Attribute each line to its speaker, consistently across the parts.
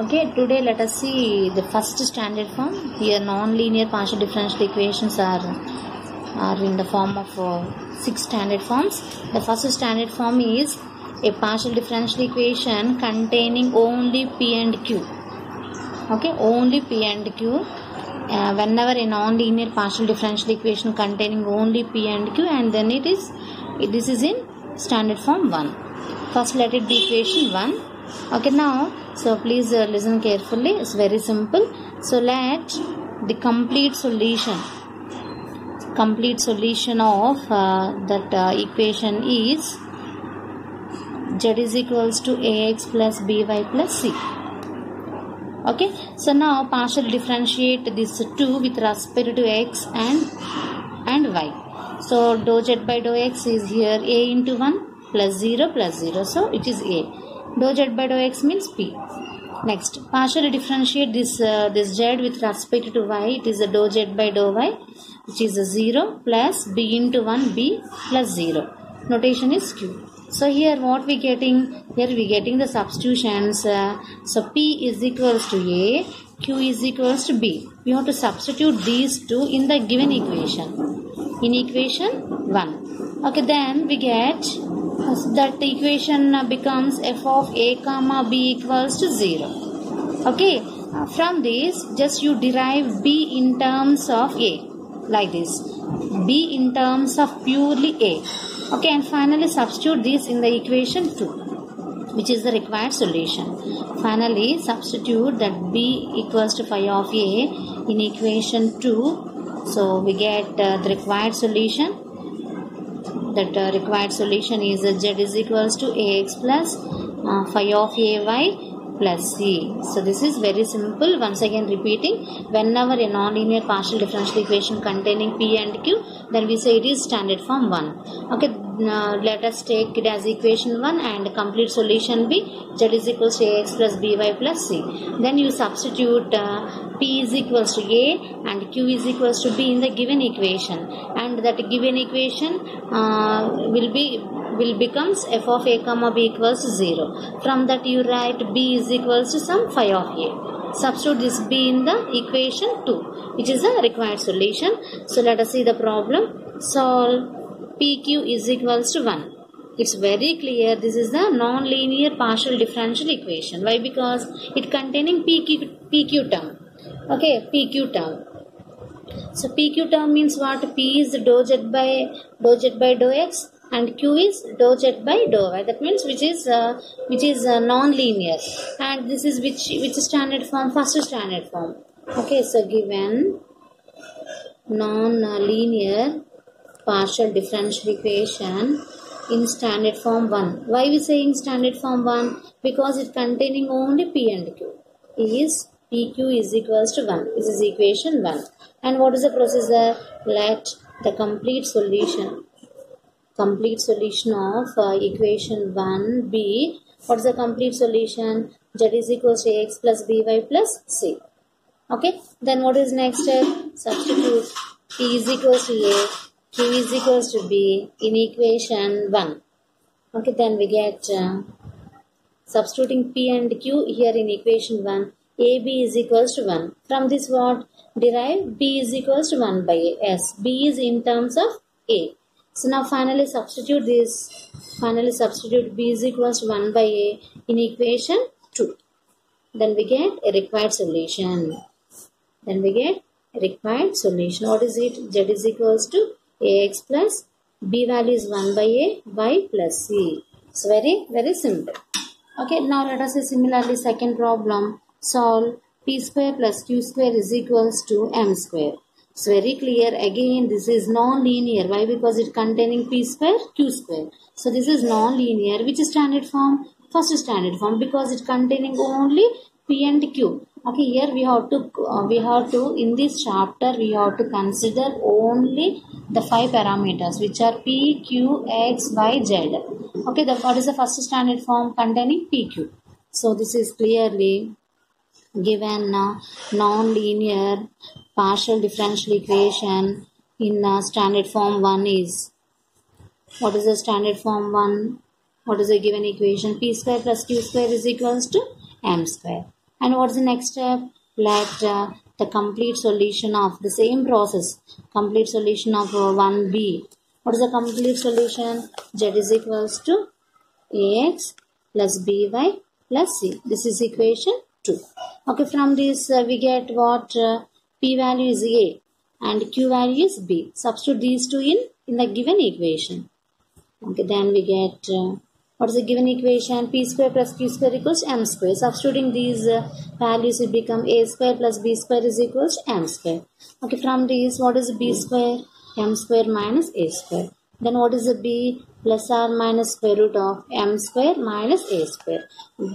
Speaker 1: Okay, today let us see the first standard form. Here, non-linear partial differential equations are are in the form of uh, six standard forms. The first standard form is a partial differential equation containing only P and Q. Okay, only P and Q. Uh, whenever a non-linear partial differential equation containing only P and Q, and then it is this is in standard form one. First, let it be equation one. Okay, now so please uh, listen carefully. It's very simple. So let the complete solution complete solution of uh, that uh, equation is z is equals to ax plus by plus c. Okay? So now partial differentiate this 2 with respect to x and and y. So dou z by dou x is here a into 1 plus 0 plus 0 so it is a dou z by dou x means p. Next partially differentiate this uh, this z with respect to y. It is a dou z by dou y which is a 0 plus b into 1 b plus 0 notation is q. So here what we getting? Here we getting the substitutions uh, so p is equals to a q is equals to b. We have to substitute these two in the given equation. In equation 1 okay then we get that the equation becomes f of a comma b equals to 0 okay? From this just you derive b in terms of a like this. B in terms of purely a. Okay? And finally substitute this in the equation 2 which is the required solution. Finally substitute that b equals to phi of a in equation 2 so we get uh, the required solution that uh, required solution is uh, z is equals to ax plus uh, phi of ay plus c. So this is very simple. Once again repeating, whenever a non-linear partial differential equation containing p and q, then we say it is standard form 1. Okay, now let us take it as equation 1 and complete solution be z is equals to ax plus by plus c. Then you substitute uh, p is equals to a and q is equals to b in the given equation and that given equation uh, will be will becomes f of a comma b equals to 0 from that you write b is equals to some phi of a. Substitute this b in the equation 2 which is the required solution. So let us see the problem. Solve pq is equals to 1 it's very clear this is the non-linear partial differential equation. Why? Because it containing pq pq term. Okay pq term. So pq term means what? P is dou z by dou z by dou x and q is dou z by dou y. That means which is uh, which is uh, non-linear. And this is which which standard form? First standard form. Okay so given non-linear partial differential equation in standard form 1 why we saying standard form 1 because it containing only p and q. Is pq is equals to 1 this is equation 1 and what is the procedure let the complete solution complete solution of uh, equation 1b. what is the complete solution? Z is equals to x plus by plus c. Okay? Then what is next? Step substitute p is equals to a q is equals to b in equation 1 okay then we get uh, substituting p and q here in equation 1 ab is equals to 1 from this what? Derive b is equals to 1 by s. B is in terms of a so now finally substitute this. Finally substitute b is equals to 1 by a in equation 2. Then we get a required solution. Then we get a required solution. What is it? z is equals to ax plus b value is 1 by a y plus c. It's very very simple. Okay, now let us say similarly second problem. Solve p square plus q square is equals to m square. It's very clear. Again, this is non-linear. Why? Because it containing p square, q square. So this is non-linear. Which is standard form? First standard form because it containing only p and q. Okay, here we have to uh, we have to in this chapter we have to consider only the five parameters which are p, q, x, y, z. Okay, the what is the first standard form containing p, q. So this is clearly given uh, non-linear partial differential equation in uh, standard form 1 is what is the standard form 1 what is the given equation p square plus q square is equals to m square And what's the next step? Let uh, the complete solution of the same process, complete solution of uh, 1b. What is the complete solution? z is equals to ax plus by plus c. This is equation 2. Okay, from this uh, we get what uh, p value is a and q value is b. Substitute these two in in the given equation. Okay, then we get uh, what is the given equation? p square plus q square equals m square. Substituting these uh, values, it become a square plus b square is equals to m square. Okay, from these, what is b square? m square minus a square. Then what is the b? Plus or minus square root of m square minus a square.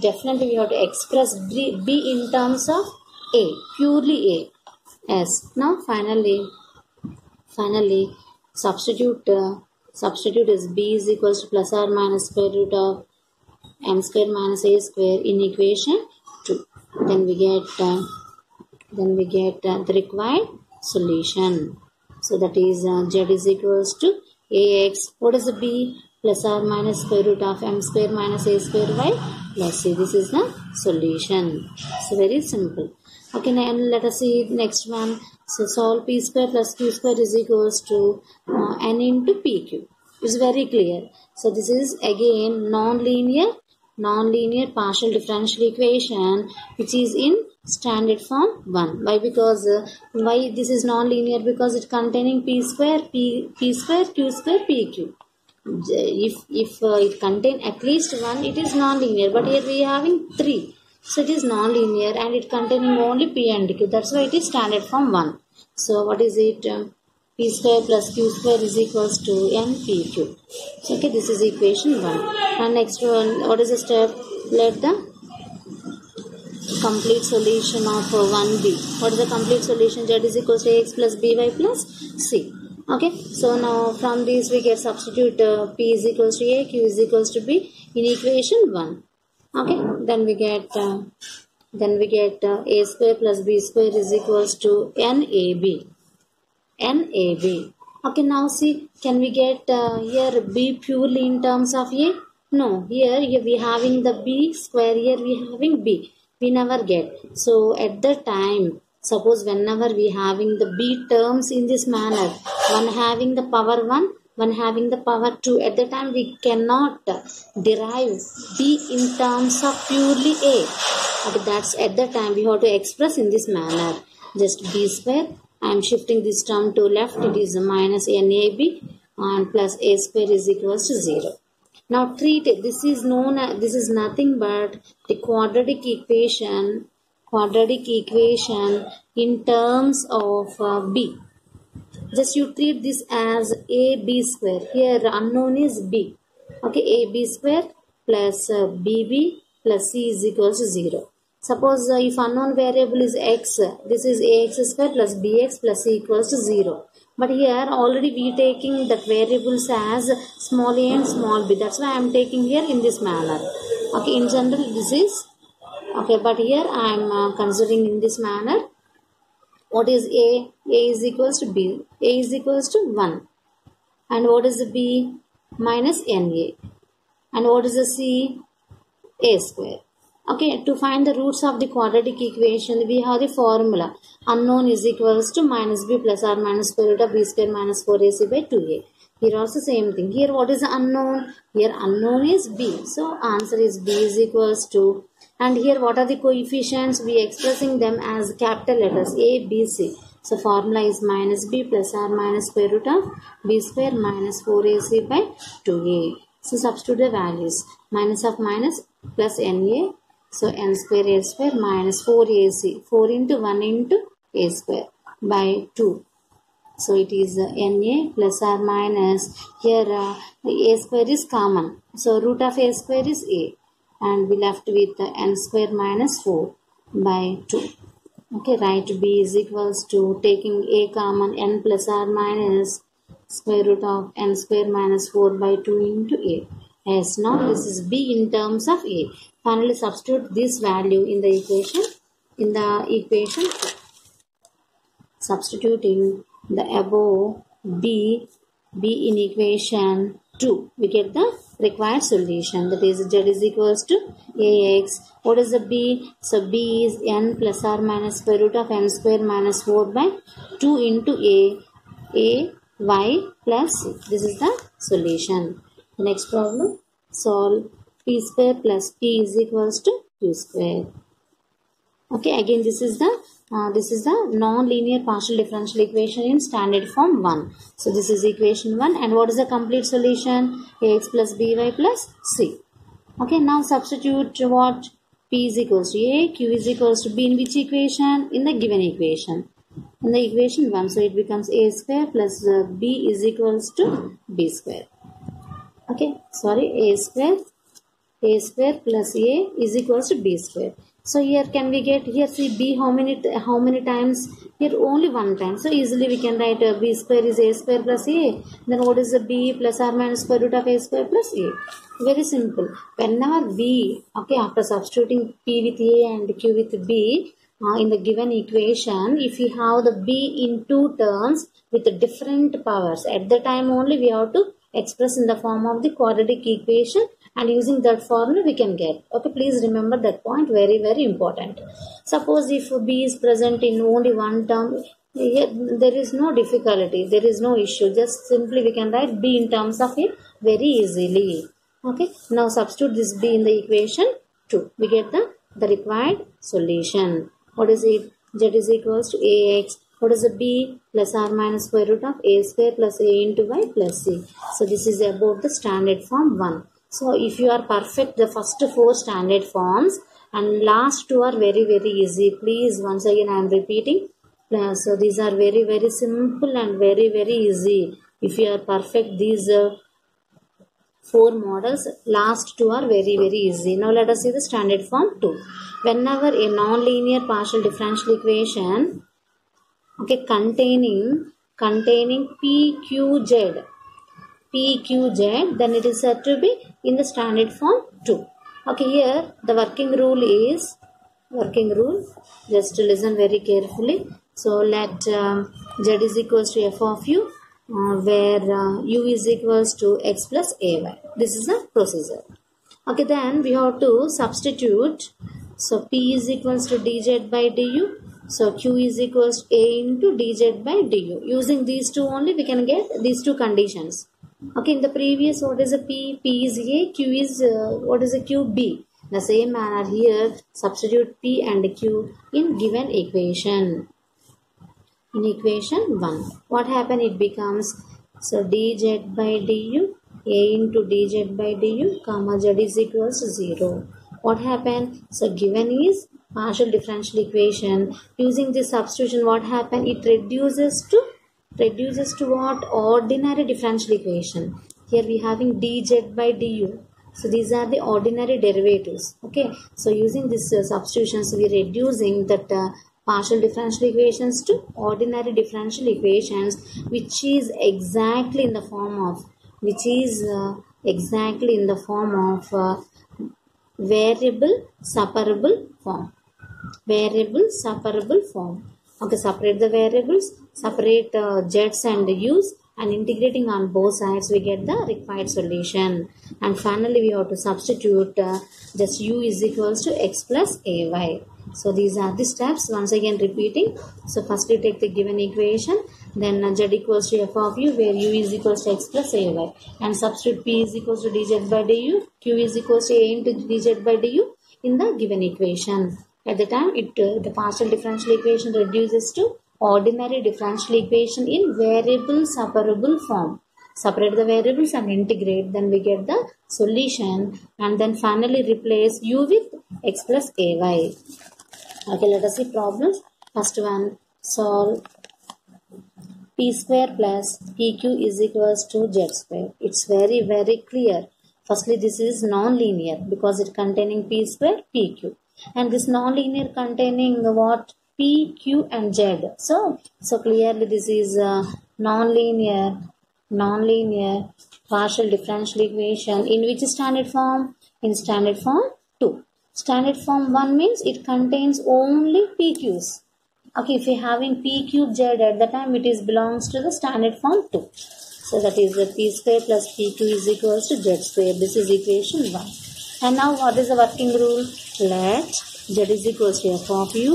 Speaker 1: Definitely we have to express b in terms of a, purely a. Yes. Now finally, finally substitute uh, substitute is b is equals to plus or minus square root of m square minus a square in equation 2 then we get uh, then we get uh, the required solution. So that is uh, z is equals to ax what is the b? Plus or minus square root of m square minus a square y plus c. This is the solution. So very simple okay now let us see next one so solve p square plus q square is equals to uh, n into pq. It's very clear. So this is again non-linear, non-linear partial differential equation which is in standard form 1. Why? Because uh, why this is non-linear? Because it containing p square, p, p square, q square, pq. If, if uh, it contain at least one, it is non-linear. But here we are having three. So it is non-linear and it containing only P and Q. That's why it is standard form 1. So what is it? Um, P square plus Q square is equals to NPQ. So okay, this is equation 1. And next one, what is the step? Let the complete solution of uh, 1b. What is the complete solution? Z is equals to x plus by plus c. Okay, so now from this we get substitute uh, p is equals to a, q is equals to b in equation 1 okay then we get uh, then we get uh, a square plus b square is equals to nab nab okay now see can we get uh, here b purely in terms of a? No here, here we having the b square here we having b. We never get. So at the time suppose whenever we having the b terms in this manner one having the power 1 when having the power 2 at the time we cannot derive b in terms of purely a. But that's at the time we have to express in this manner. Just b square i am shifting this term to left. It is minus nab and plus a square is equals to 0 now treat it this is known this is nothing but the quadratic equation quadratic equation in terms of uh, b just you treat this as ab square. Here unknown is b. Okay ab square plus uh, bb plus c is equals to 0 suppose uh, if unknown variable is x this is ax square plus bx plus c equals to 0 but here already we taking that variables as small a and small b. That's why i am taking here in this manner. Okay in general this is okay but here i am uh, considering in this manner what is a? A is equals to b. A is equals to 1 and what is the b? Minus na and what is the c? A square. Okay to find the roots of the quadratic equation we have the formula. Unknown is equals to minus b plus or minus square root of b square minus 4ac by 2a here also same thing. Here what is unknown? Here unknown is b. So answer is b is equals to and here what are the coefficients? We expressing them as capital letters A, B, C. So formula is minus B plus r minus square root of B square minus 4AC by 2A. So substitute the values. Minus of minus plus NA. So N square A square minus 4AC. 4 into 1 into A square by 2. So it is uh, NA plus or minus. Here uh, A square is common. So root of A square is A and we left with n square minus 4 by 2 okay right b is equals to taking a common n plus r minus square root of n square minus 4 by 2 into a. Yes now this is b in terms of a. Finally substitute this value in the equation in the equation. Substituting the above b b in equation 2. We get the required solution. That is z is equals to ax. What is the b? So b is n plus or minus square root of n square minus 4 by 2 into a. a y plus. This is the solution. Next problem. Solve p square plus p is equals to q square. Okay, again this is the uh, this is the non-linear partial differential equation in standard form 1. So this is equation 1 and what is the complete solution? ax plus by plus c. Okay, now substitute what? p is equals to a, q is equals to b in which equation? In the given equation. In the equation 1, so it becomes a square plus uh, b is equals to b square. Okay, sorry, a square, a square plus a is equals to b square. So here can we get here see b how many how many times here only one time. So easily we can write uh, b square is a square plus a. Then what is the b plus or minus square root of a square plus a? Very simple. Whenever b okay after substituting p with a and q with b uh, in the given equation if we have the b in two terms with different powers at the time only we have to express in the form of the quadratic equation and using that formula we can get okay please remember that point very very important. Suppose if b is present in only one term here there is no difficulty there is no issue. Just simply we can write b in terms of it very easily okay? Now substitute this b in the equation 2 we get the the required solution. What is it? Z is equals to ax what is the b plus r minus square root of a square plus a into y plus c? So this is about the standard form 1 so if you are perfect the first four standard forms and last two are very very easy. Please once again I am repeating. Uh, so these are very very simple and very very easy. If you are perfect these uh, four models last two are very very easy. Now let us see the standard form 2. Whenever a non-linear partial differential equation okay containing containing PQZ PQZ then it is said to be in the standard form 2. Okay, here the working rule is working rule. Just listen very carefully. So let um, z is equals to f of u, uh, where uh, u is equals to x plus ay. This is the procedure. Okay, then we have to substitute. So p is equals to dz by du. So q is equals to a into dz by du. Using these two only, we can get these two conditions okay in the previous what is a p p is a q is uh, what is a q b? The same manner here substitute p and q in given equation. In equation 1 what happen? It becomes so dz by du a into dz by du comma z is equals to 0 what happened so given is partial differential equation. Using this substitution what happened it reduces to reduces to what? Ordinary differential equation. Here we having dz by du. So these are the ordinary derivatives. Okay. So using this uh, substitutions we reducing that uh, partial differential equations to ordinary differential equations which is exactly in the form of which is uh, exactly in the form of uh, variable separable form. Variable separable form okay separate the variables separate uh, jets and u's and integrating on both sides we get the required solution. And finally we have to substitute uh, just u is equals to x plus ay. So these are the steps. Once again repeating. So first you take the given equation then uh, z equals to f of u where u is equals to x plus ay. And substitute p is equals to dz by du q is equals to a into dz by du in the given equation at the time, it uh, the partial differential equation reduces to ordinary differential equation in variable separable form. Separate the variables and integrate, then we get the solution and then finally replace u with x plus ay. Okay, let us see problems. First one, solve p square plus pq is equals to z square. It's very very clear. Firstly, this is non-linear because it containing p square pq and this nonlinear containing what? P q and z. So so clearly this is a nonlinear nonlinear partial differential equation in which standard form? In standard form 2 standard form 1 means it contains only pq's okay if you're having p cube z at the time it is belongs to the standard form 2 So that is the p square plus pq is equals to z square. This is equation 1. And now what is the working rule? Let z is equals to f of u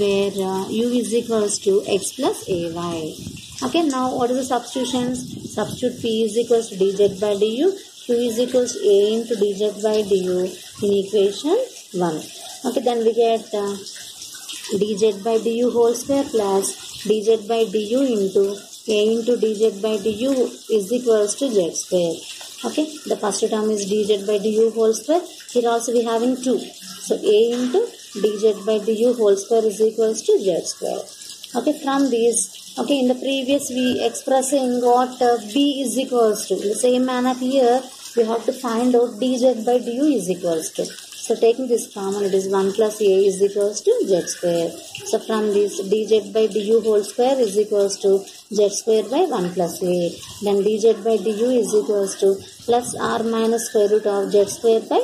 Speaker 1: where uh, u is equals to x plus ay. Okay, now what is the substitutions? Substitute p is equals to dz by du, q is equals to a into dz by du in equation 1. Okay, then we get uh, dz by du whole square plus dz by du into a into dz by du is equals to z square. Okay, the first term is dz by du whole square. Here also we having 2. So a into dz by du whole square is equals to z square. Okay, from these, okay, in the previous we expressing what uh, b is equals to. In the same manner here, we have to find out dz by du is equals to. So taking this common, it is 1 plus a is equals to z square. So from this dz by du whole square is equals to z square by 1 plus a. Then dz by du is equals to plus r minus square root of z square by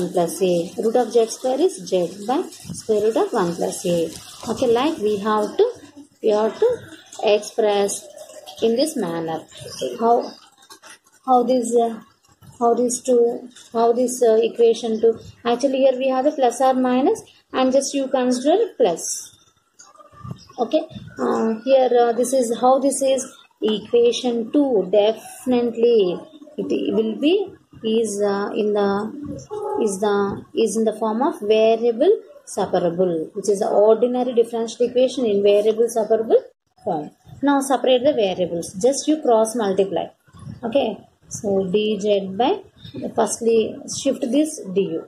Speaker 1: 1 plus a. Root of z square is z by square root of 1 plus a. Okay, like we have to, we have to express in this manner. How, how this, uh, how this to, how this uh, equation to, actually here we have a plus or minus and just you consider plus. Okay, uh, here uh, this is how this is equation 2 definitely it will be is uh, in the is the is in the form of variable separable which is the ordinary differential equation in variable separable form. Now separate the variables. Just you cross multiply. Okay so dz by firstly shift this du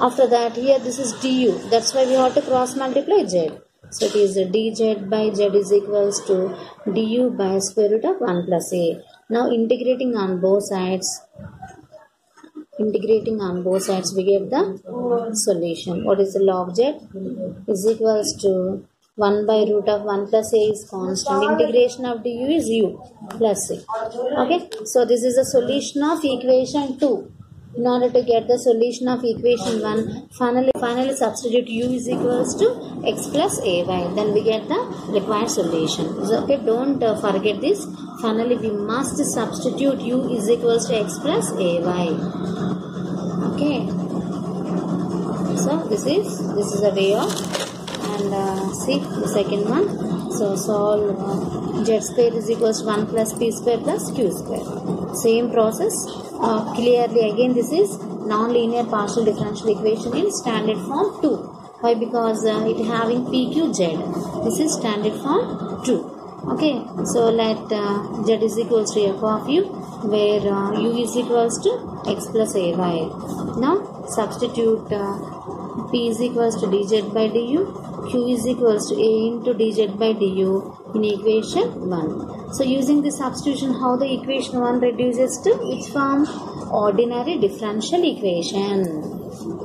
Speaker 1: after that here this is du that's why we have to cross multiply z. So it is dz by z is equals to du by square root of 1 plus a. Now integrating on both sides integrating on both sides we get the solution. What is the log z? Is equals to 1 by root of 1 plus a is constant. Integration of du is u plus a. Okay? So this is a solution of equation 2 in order to get the solution of equation 1 finally finally substitute u is equals to x plus ay then we get the required solution. So, okay don't uh, forget this. Finally we must substitute u is equals to x plus ay okay. So this is this is a way of see the second one. So solve uh, z square is equals to 1 plus p square plus q square. Same process. Uh, clearly again this is non-linear partial differential equation in standard form 2 why? Because uh, it having pqz this is standard form 2 okay? So let uh, z is equals to f of u where uh, u is equals to x plus ay now substitute p is equals to dz by du q is equals to a into dz by du in equation 1 so using this substitution how the equation 1 reduces to? Which form ordinary differential equation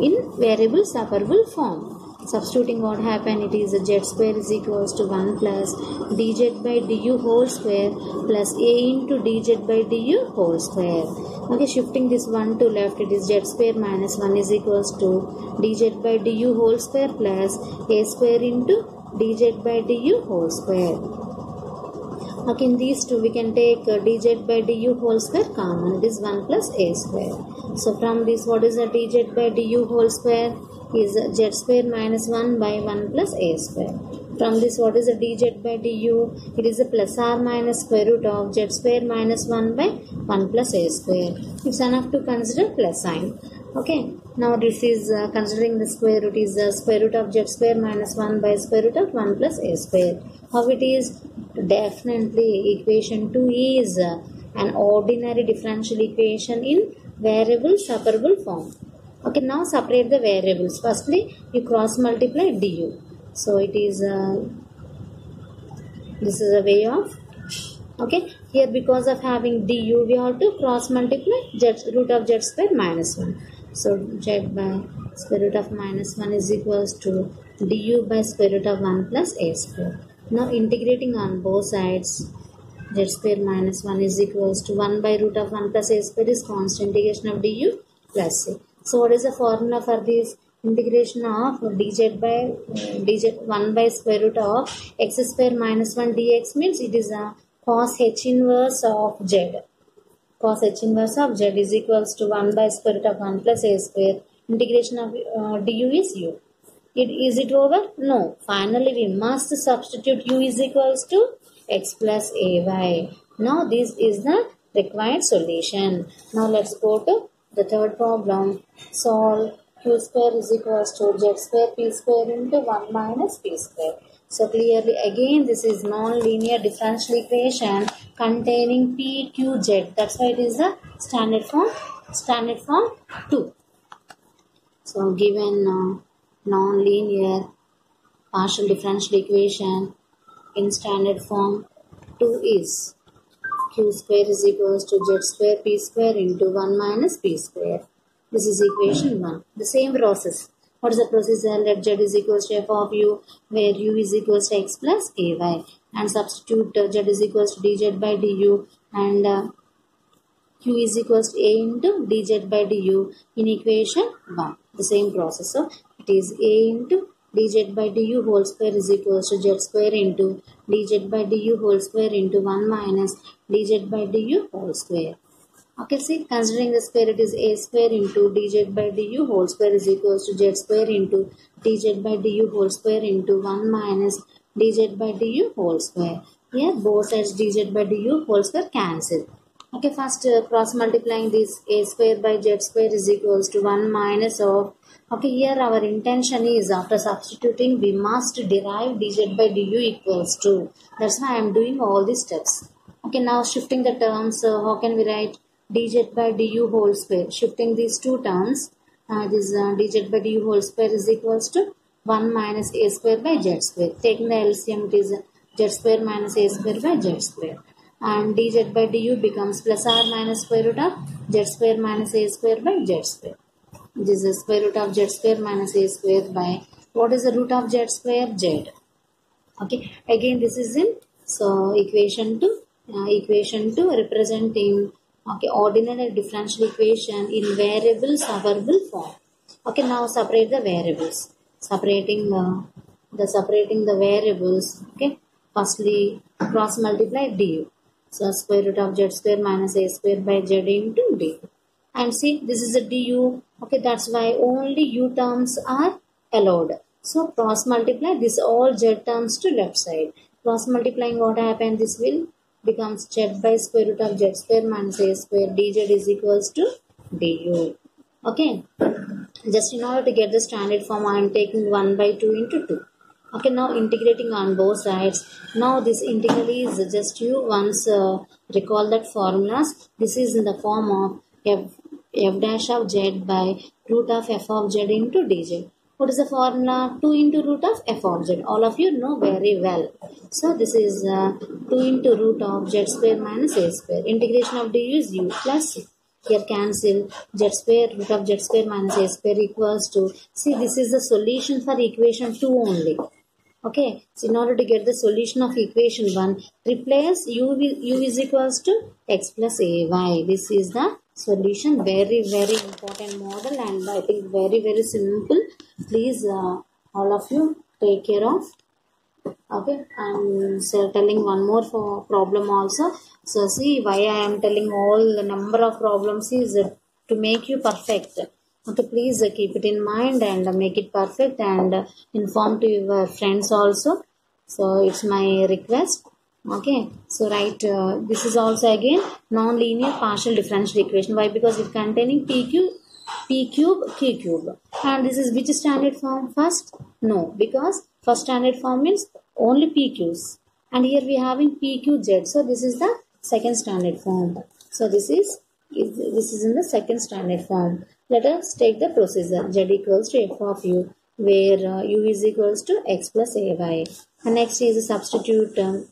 Speaker 1: in variable separable form substituting what happened it is z square is equals to 1 plus dz by du whole square plus a into dz by du whole square. Okay shifting this 1 to left it is z square minus 1 is equals to dz by du whole square plus a square into dz by du whole square. Okay in these two we can take uh, dz by du whole square common it is 1 plus a square. So from this what is the dz by du whole square is z square minus 1 by 1 plus a square. From this what is the dz by du? It is a plus r minus square root of z square minus 1 by 1 plus a square. It's enough to consider plus sign. Okay. Now this is uh, considering the square root is the square root of z square minus 1 by square root of 1 plus a square. How it is? Definitely equation 2 is uh, an ordinary differential equation in variable separable form okay now separate the variables. Firstly you cross multiply du. So it is uh, this is a way of okay. Here because of having du we have to cross multiply z root of z square minus 1 so z by square root of minus 1 is equals to du by square root of 1 plus a square. Now integrating on both sides z square minus 1 is equals to 1 by root of 1 plus a square is constant integration of du plus a so what is the formula for this? integration of dz by dz 1 by square root of x square minus 1 dx means it is a cos h inverse of z. Cos h inverse of z is equals to 1 by square root of 1 plus a square. Integration of uh, du is u. It, is it over? No. Finally we must substitute u is equals to x plus ay now this is the required solution. Now let's go to the third problem solve q square is equals to z square p square into 1 minus p square. So clearly again this is non-linear differential equation containing p, q, z. That's why it is the standard form, standard form 2. So given uh, non-linear partial differential equation in standard form 2 is q square is equals to z square p square into 1 minus p square. This is equation 1. The same process. What is the procedure? Let z is equals to f of u where u is equals to x plus ay and substitute uh, z is equals to dz by du and uh, q is equals to a into dz by du in equation 1. The same process. So it is a into dz by du whole square is equals to z square into dz by du whole square into 1 minus dz by du whole square. Okay, see, considering the square, it is a square into dz by du whole square is equals to z square into dz by du whole square into 1 minus dz by du whole square. Here, both sides dz by du whole square cancel. Okay, first uh, cross multiplying this a square by z square is equals to 1 minus of Okay, here our intention is after substituting we must derive dz by du equals to. That's why I am doing all these steps. Okay, now shifting the terms, uh, how can we write dz by du whole square? Shifting these two terms, uh, this uh, dz by du whole square is equals to 1 minus a square by z square. Taking the LCM, it is z square minus a square by z square. And dz by du becomes plus r minus square root of z square minus a square by z square. This is square root of z square minus a square by what is the root of z square? z. Okay, again this is in so equation 2 uh, equation 2 representing okay ordinary differential equation in variable separable form okay now separate the variables. Separating uh, the separating the variables okay firstly cross multiply du so square root of z square minus a square by z into du and see this is a du okay that's why only u terms are allowed. So cross multiply this all z terms to left side. Cross multiplying what happened this will becomes z by square root of z square minus a square dz is equals to du. Okay. Just in order to get the standard form, I am taking 1 by 2 into 2. Okay, now integrating on both sides. Now this integral is just you once uh, recall that formulas. This is in the form of f, f dash of z by root of f of z into dz. What is the formula? 2 into root of f of z. All of you know very well. So this is uh, 2 into root of z square minus a square. Integration of du is u plus here cancel z square root of z square minus a square equals to see this is the solution for equation 2 only okay so in order to get the solution of equation 1 replace u, u is equals to x plus ay this is the solution very very important model and i think very very simple. Please uh, all of you take care of. Okay i'm so telling one more for problem also. So see why i am telling all the number of problems is to make you perfect. Okay please keep it in mind and make it perfect and inform to your friends also. So it's my request okay so right uh, this is also again non-linear partial differential equation. Why? Because it containing p cube p cube q cube. And this is which standard form first? No because first standard form means only pq's and here we having pqz so this is the second standard form. So this is this is in the second standard form. Let us take the procedure. Z equals to f of u where uh, u is equals to x plus ay and next is a substitute um,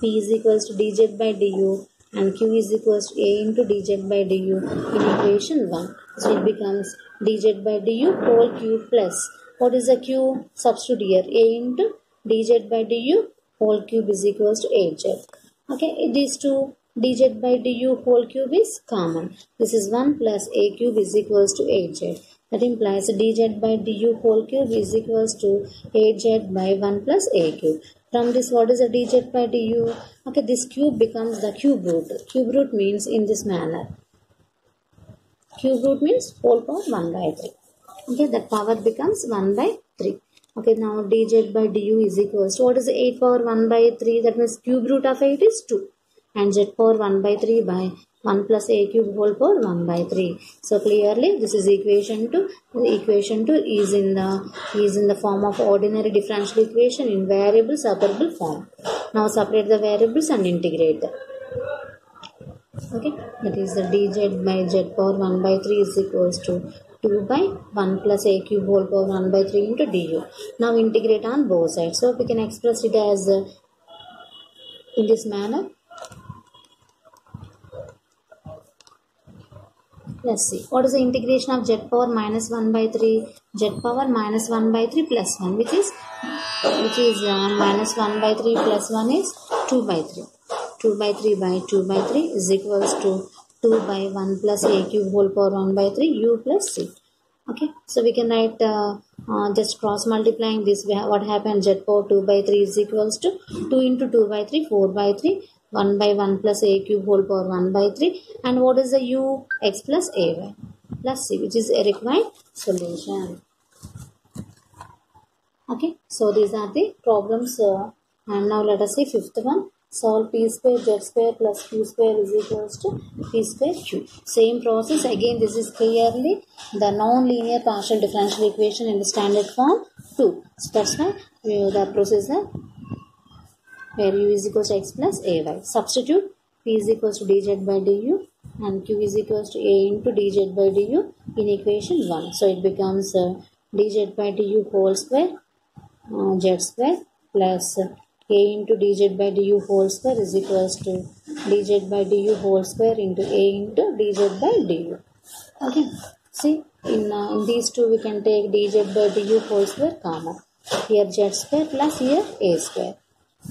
Speaker 1: p is equals to dz by du and q is equals to a into dz by du in equation 1 so it becomes dz by du whole Q plus. What is the q substitute here? A into dz by du whole cube is equals to 8z okay these two dz by du whole cube is common. This is 1 plus a cube is equals to 8z That implies dz by du whole cube is equals to 8z by 1 plus a cube. From this, what is the dz by du? Okay, this cube becomes the cube root. Cube root means in this manner. Cube root means whole power 1 by 3. Okay, that power becomes 1 by 3. Okay, now dz by du is equals to what is 8 power 1 by 3? That means cube root of 8 is 2 and z power 1 by 3 by 1 plus a cube whole power 1 by 3 so clearly this is equation 2 the equation 2 is in the is in the form of ordinary differential equation in variable separable form. Now separate the variables and integrate okay? That is the dz by z power 1 by 3 is equals to 2 by 1 plus a cube whole power 1 by 3 into du. Now integrate on both sides. So we can express it as uh, in this manner Let's see. What is the integration of z power minus 1 by 3? z power minus 1 by 3 plus 1 which is which is uh, minus 1 by 3 plus 1 is 2 by 3. 2 by 3 by 2 by 3 is equals to 2 by 1 plus a cube whole power 1 by 3 u plus c. Okay. So we can write uh, uh, just cross multiplying this what happened z power 2 by 3 is equals to 2 into 2 by 3 4 by 3 1 by 1 plus a cube whole power 1 by 3 and what is the u x plus a y? Plus c which is a required solution. Okay so these are the problems uh, and now let us see fifth one. Solve p square z square plus q square is equals to p square q. Same process. Again this is clearly the non-linear partial differential equation in the standard form 2 so that's why the process where u is equals to x plus ay. Substitute p is equals to dz by du and q is equals to a into dz by du in equation 1. So it becomes uh, dz by du whole square uh, z square plus uh, a into dz by du whole square is equals to dz by du whole square into a into dz by du. Okay. See, in, uh, in these two we can take dz by du whole square common. Here z square plus here a square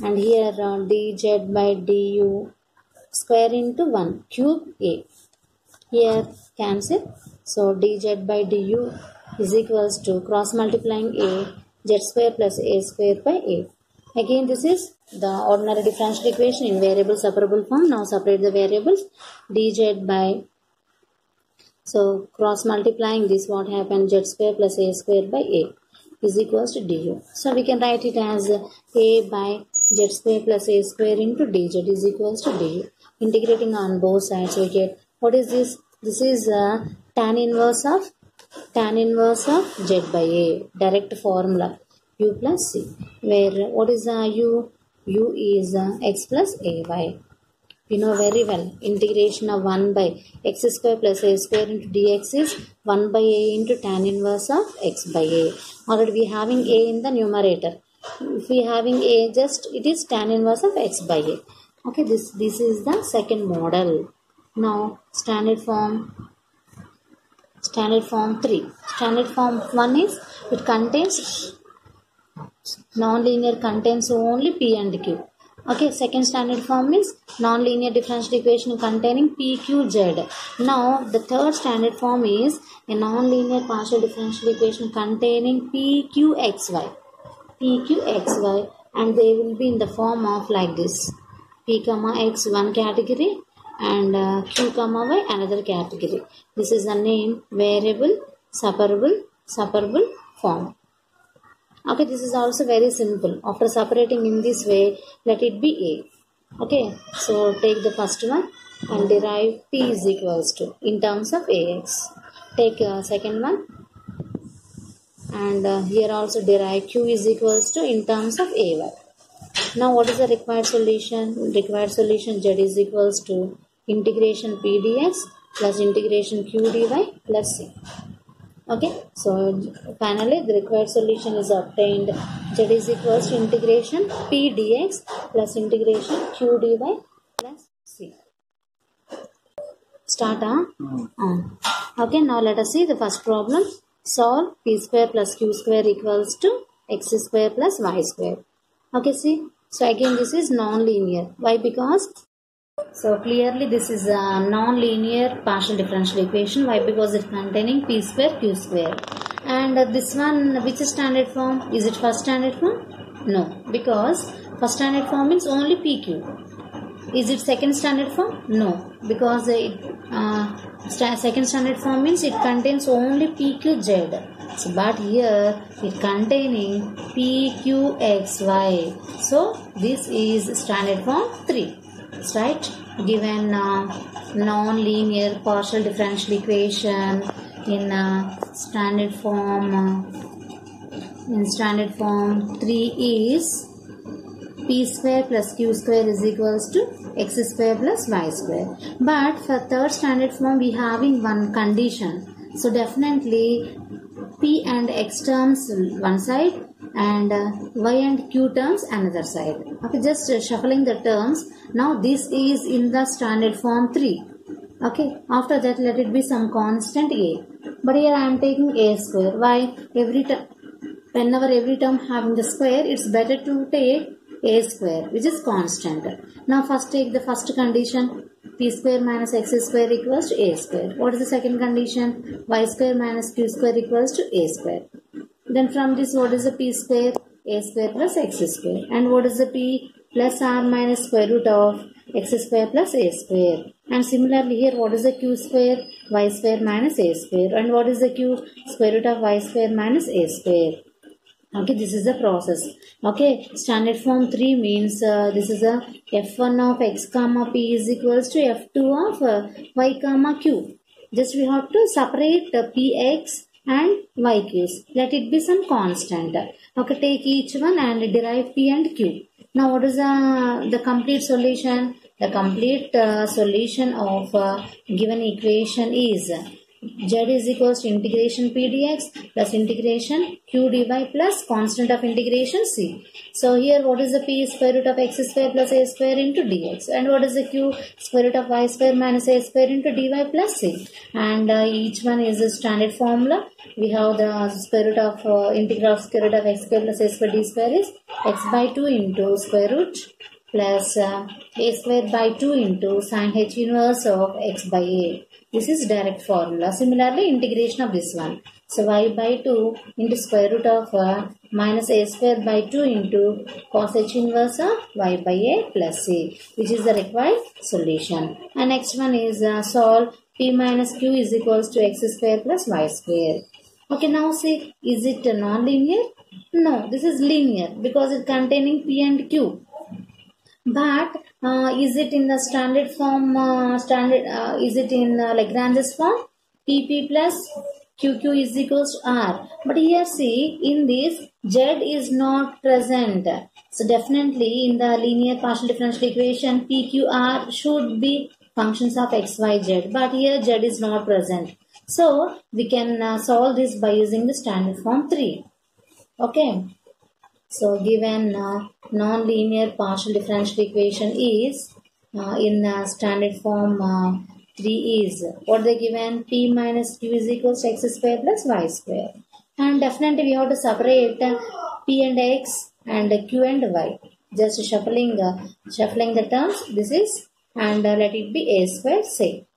Speaker 1: and here uh, dz by du square into 1 cube a. Here cancel. So dz by du is equals to cross multiplying a z square plus a square by a. Again this is the ordinary differential equation in variable separable form. Now separate the variables. dz by so cross multiplying this what happened? z square plus a square by a is equals to du. So we can write it as a by z square plus a square into dz is equals to du. Integrating on both sides we get what is this? This is uh, tan inverse of tan inverse of z by a direct formula u plus c where what is uh, u? u is uh, x plus ay we know very well integration of 1 by x square plus a square into dx is 1 by a into tan inverse of x by a. Already we having a in the numerator. If we having a just it is tan inverse of x by a. Okay, this this is the second model. Now standard form standard form 3. Standard form 1 is it contains non-linear contains only p and q Okay, second standard form is non-linear differential equation containing PQZ. Now, the third standard form is a non-linear partial differential equation containing PQXY. PQXY and they will be in the form of like this. P comma X one category and uh, Q comma Y another category. This is the name variable separable separable form. Okay this is also very simple. After separating in this way let it be a. Okay so take the first one and derive p is equals to in terms of ax take a second one and uh, here also derive q is equals to in terms of ay now what is the required solution? Required solution z is equals to integration p dx plus integration q dy plus c. Okay? So finally the required solution is obtained. Z is equals to integration p dx plus integration q dy plus c. Start on on okay now let us see the first problem solve p square plus q square equals to x square plus y square okay see so again this is non-linear why because So clearly this is a non-linear partial differential equation. Why? Because it's containing p square q square. And uh, this one, which is standard form? Is it first standard form? No, because first standard form means only pq. Is it second standard form? No, because it, uh, second standard form means it contains only pqz. So, but here it containing pqxy. So this is standard form 3. That's right. Given uh, non-linear partial differential equation in uh, standard form. Uh, in standard form 3 is p square plus q square is equals to x square plus y square. But for third standard form we having one condition. So definitely p and x terms one side and uh, y and q terms another side. Okay, just uh, shuffling the terms. Now this is in the standard form 3. Okay, after that let it be some constant a. But here I am taking a square. Why? Every time whenever every term having the square it's better to take a square which is constant. Now first take the first condition. P square minus x square equals to a square. What is the second condition? Y square minus q square equals to a square. Then from this what is the p square? A square plus x square. And what is the p plus r minus square root of x square plus a square? And similarly here what is the q square? Y square minus a square. And what is the q square root of y square minus a square okay this is the process. Okay standard form 3 means uh, this is a f1 of x comma p is equals to f2 of uh, y comma q. Just we have to separate uh, px and yq's let it be some constant. Okay take each one and derive p and q. Now what is uh, the complete solution? The complete uh, solution of uh, given equation is z is equals to integration p dx plus integration q dy plus constant of integration c. So here what is the p square root of x square plus a square into dx and what is the q square root of y square minus a square into dy plus c and uh, each one is a standard formula. We have the square root of uh, integral of square root of x square plus a square d square is x by 2 into square root plus uh, a square by 2 into sine h inverse of x by a. This is direct formula. Similarly, integration of this one. So, y by 2 into square root of uh, minus a square by 2 into cos h inverse of y by a plus c, which is the required solution. And next one is uh, solve p minus q is equals to x square plus y square. Okay, now see, is it non-linear? No, this is linear because it containing p and q but uh, is it in the standard form uh, standard uh, is it in uh, lagrange's form? Pp plus qq is equals to r. But here see in this z is not present. So definitely in the linear partial differential equation pqr should be functions of x y z. But here z is not present. So we can uh, solve this by using the standard form 3 okay so given uh, non-linear partial differential equation is uh, in uh, standard form uh, 3 is what they given? P minus q is equals to x square plus y square. And definitely we have to separate uh, p and x and q and y. Just shuffling uh, shuffling the terms this is and uh, let it be a square say.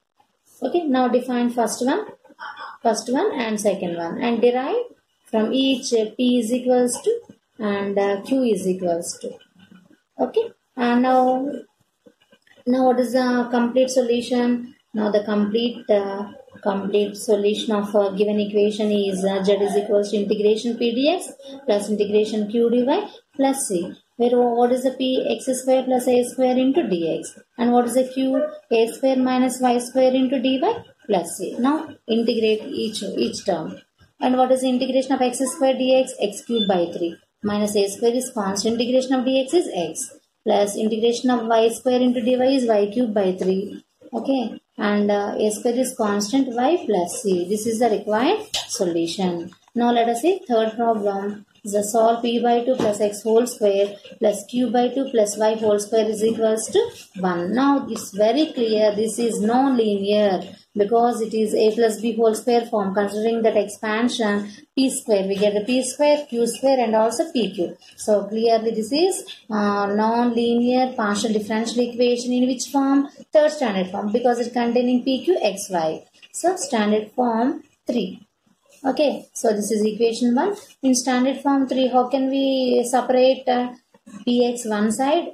Speaker 1: Okay now define first one first one and second one. And derive from each p is equals to and uh, q is equals to. Okay? And now now what is the complete solution? Now the complete uh, complete solution of a given equation is uh, z is equals to integration p dx plus integration q dy plus c. Where what is the p x square plus a square into dx? And what is the q a square minus y square into dy plus c? Now integrate each each term. And what is the integration of x square dx? X cube by 3 minus a square is constant integration of dx is x plus integration of y square into dy is y cube by 3 okay? And uh, a square is constant y plus c. This is the required solution. Now let us see third problem the solve p by 2 plus x whole square plus q by 2 plus y whole square is equals to 1. Now it's very clear this is non-linear because it is a plus b whole square form. Considering that expansion p square we get the p square q square and also pq so clearly this is uh, non-linear partial differential equation in which form? Third standard form because it containing pq xy so standard form 3 okay so this is equation 1 in standard form 3 how can we separate uh, px one side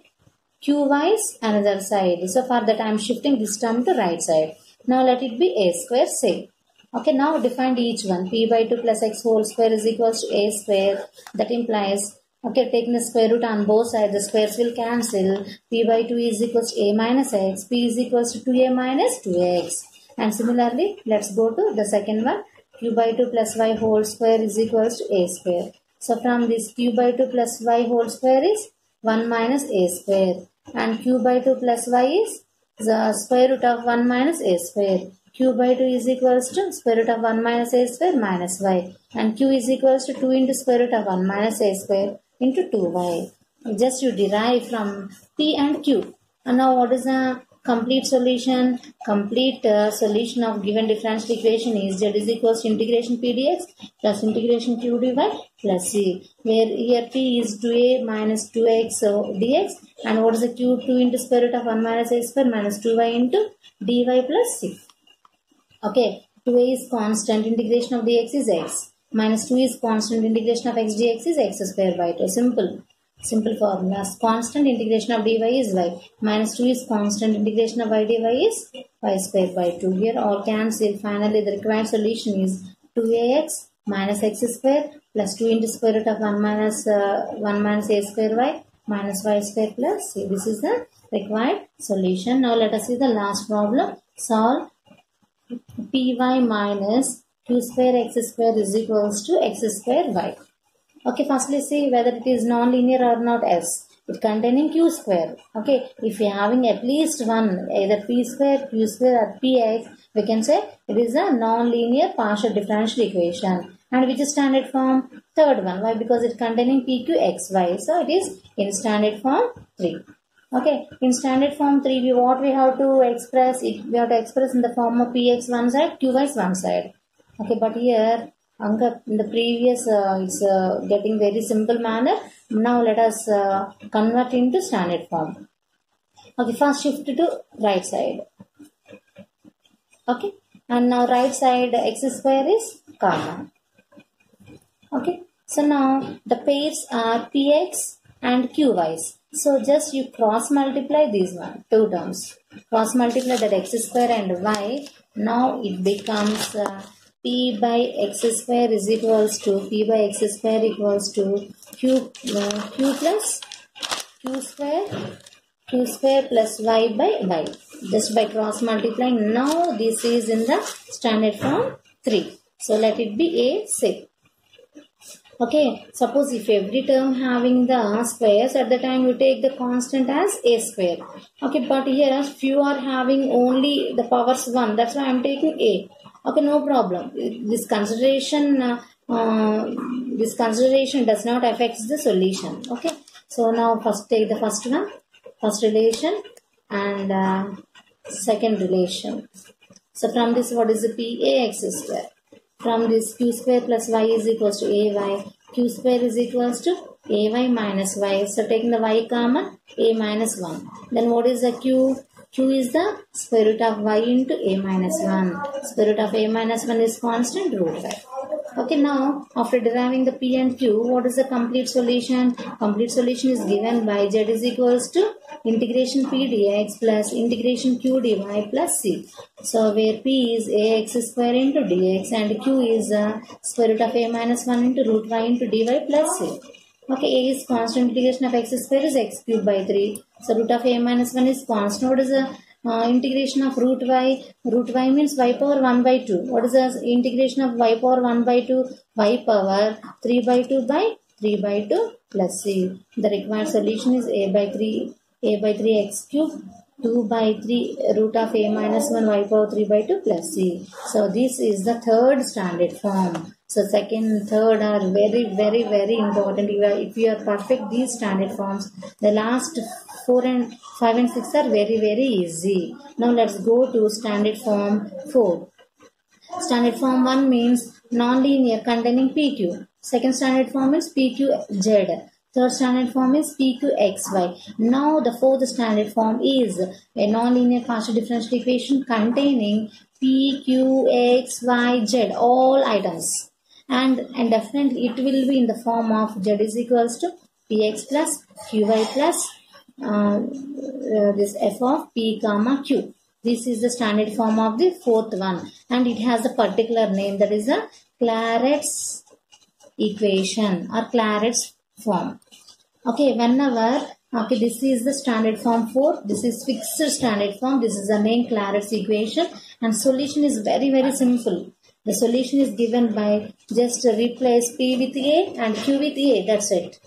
Speaker 1: qy another side so for that i am shifting this term to right side now let it be a square say. Okay, now define each one. p by 2 plus x whole square is equals to a square. That implies, okay, taking the square root on both sides, the squares will cancel. p by 2 is equals to a minus x. p is equals to 2a minus 2x. And similarly, let's go to the second one. Q by 2 plus y whole square is equals to a square. So from this q by 2 plus y whole square is 1 minus a square. And q by 2 plus y is the square root of 1 minus a square. q by 2 is equals to square root of 1 minus a square minus y. And q is equals to 2 into square root of 1 minus a square into 2y. Just you derive from p and q. And now what is the complete solution? Complete uh, solution of given differential equation is z is equals to integration p dx plus integration q dy plus c. Where here p is 2a minus 2x so dx and what is the q? 2 into square root of 1 minus a square minus 2y into dy plus c. Okay, 2a is constant, integration of dx is x. Minus 2 is constant, integration of x dx is x square by 2. Simple. Simple formulas. Constant integration of dy is y. Minus 2 is constant, integration of y dy is y square by 2. Here all cancel. Finally, the required solution is 2ax minus x square plus 2 into square root of 1 minus, uh, 1 minus a square y minus y square plus c. This is the required solution. Now let us see the last problem. Solve py minus q square x square is equals to x square y. Okay, firstly see whether it is non-linear or not else. It containing q square. Okay, if we having at least one, either p square, q square or px, we can say it is a non-linear partial differential equation. And which is standard form? Third one. Why? Because it containing PQXY. So it is in standard form 3. Okay. In standard form 3, we what we have to express we have to express in the form of PX one side, QY one side. Okay, but here Anka in the previous uh, it's uh, getting very simple manner. Now let us uh, convert into standard form. Okay, first shift to right side. Okay, and now right side x square is comma. Okay. So now the pairs are px and qy's. So just you cross multiply these one, two terms. Cross multiply that x square and y. Now it becomes uh, p by x square is equals to p by x square equals to q, uh, q plus q square q square plus y by y. Just by cross multiplying. Now this is in the standard form 3. So let it be a 6. Okay, suppose if every term having the squares, at the time you take the constant as a square. Okay, but here as few are having only the powers 1. That's why I am taking a. Okay, no problem. This consideration, uh, uh, this consideration does not affect the solution. Okay, so now first take the first one, first relation and uh, second relation. So from this, what is the p? a x square from this q square plus y is equals to ay. q square is equals to ay minus y. So taking the y common, a minus 1. Then what is the q? Q is the square root of y into a minus 1. Square root of a minus 1 is constant root y. Okay, now after deriving the p and q, what is the complete solution? Complete solution is given by z is equals to integration p dx plus integration q dy plus c. So where p is ax square into dx and q is uh, square root of a minus 1 into root y into dy plus c. Okay, a is constant integration of x square is x cube by 3. So root of a minus 1 is constant. What is the uh, integration of root y? Root y means y power 1 by 2 what is the integration of y power 1 by 2 y power 3 by 2 by 3 by 2 plus c. The required solution is a by 3 a by 3 x cube 2 by 3 root of a minus 1 y power 3 by 2 plus c. So this is the third standard form So second, third are very, very, very important. If you are, perfect these standard forms, the last four and five and six are very, very easy. Now let's go to standard form four. Standard form 1 means non-linear containing PQ. Second standard form is PQZ. Third standard form is PQXY. Now the fourth standard form is a non-linear partial differential equation containing PQXYZ, all items. And, and definitely it will be in the form of Z is equals to Px plus Qy plus uh, uh, this f of P comma Q. This is the standard form of the fourth one and it has a particular name that is a Clairaut's equation or Clairaut's form. Okay, whenever, okay, this is the standard form 4, this is fixed standard form, this is the name Clairaut's equation and solution is very very simple. The solution is given by just replace P with A and Q with A, that's it.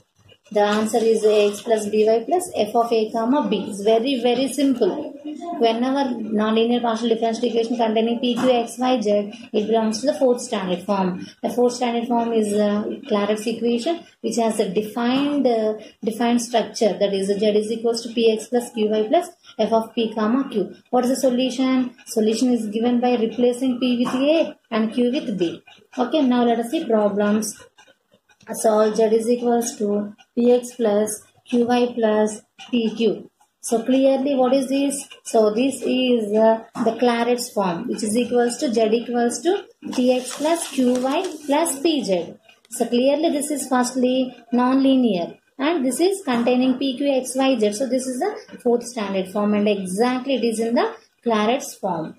Speaker 1: The answer is ax plus by plus f of a comma b. It's very very simple. Whenever nonlinear partial differential equation containing p, q, x, y, z, it belongs to the fourth standard form. The fourth standard form is uh, Clairaut's equation, which has a defined uh, defined structure. That is, z is equals to px plus qy plus f of p comma q. What is the solution? Solution is given by replacing p with a and q with b. Okay, now let us see problems. So z is equals to px plus qy plus pq. So clearly what is this? So this is uh, the Clairaut's form which is equals to z equals to px plus qy plus pz. So clearly this is firstly non-linear and this is containing pqxyz. So this is the fourth standard form and exactly it is in the Clairaut's form.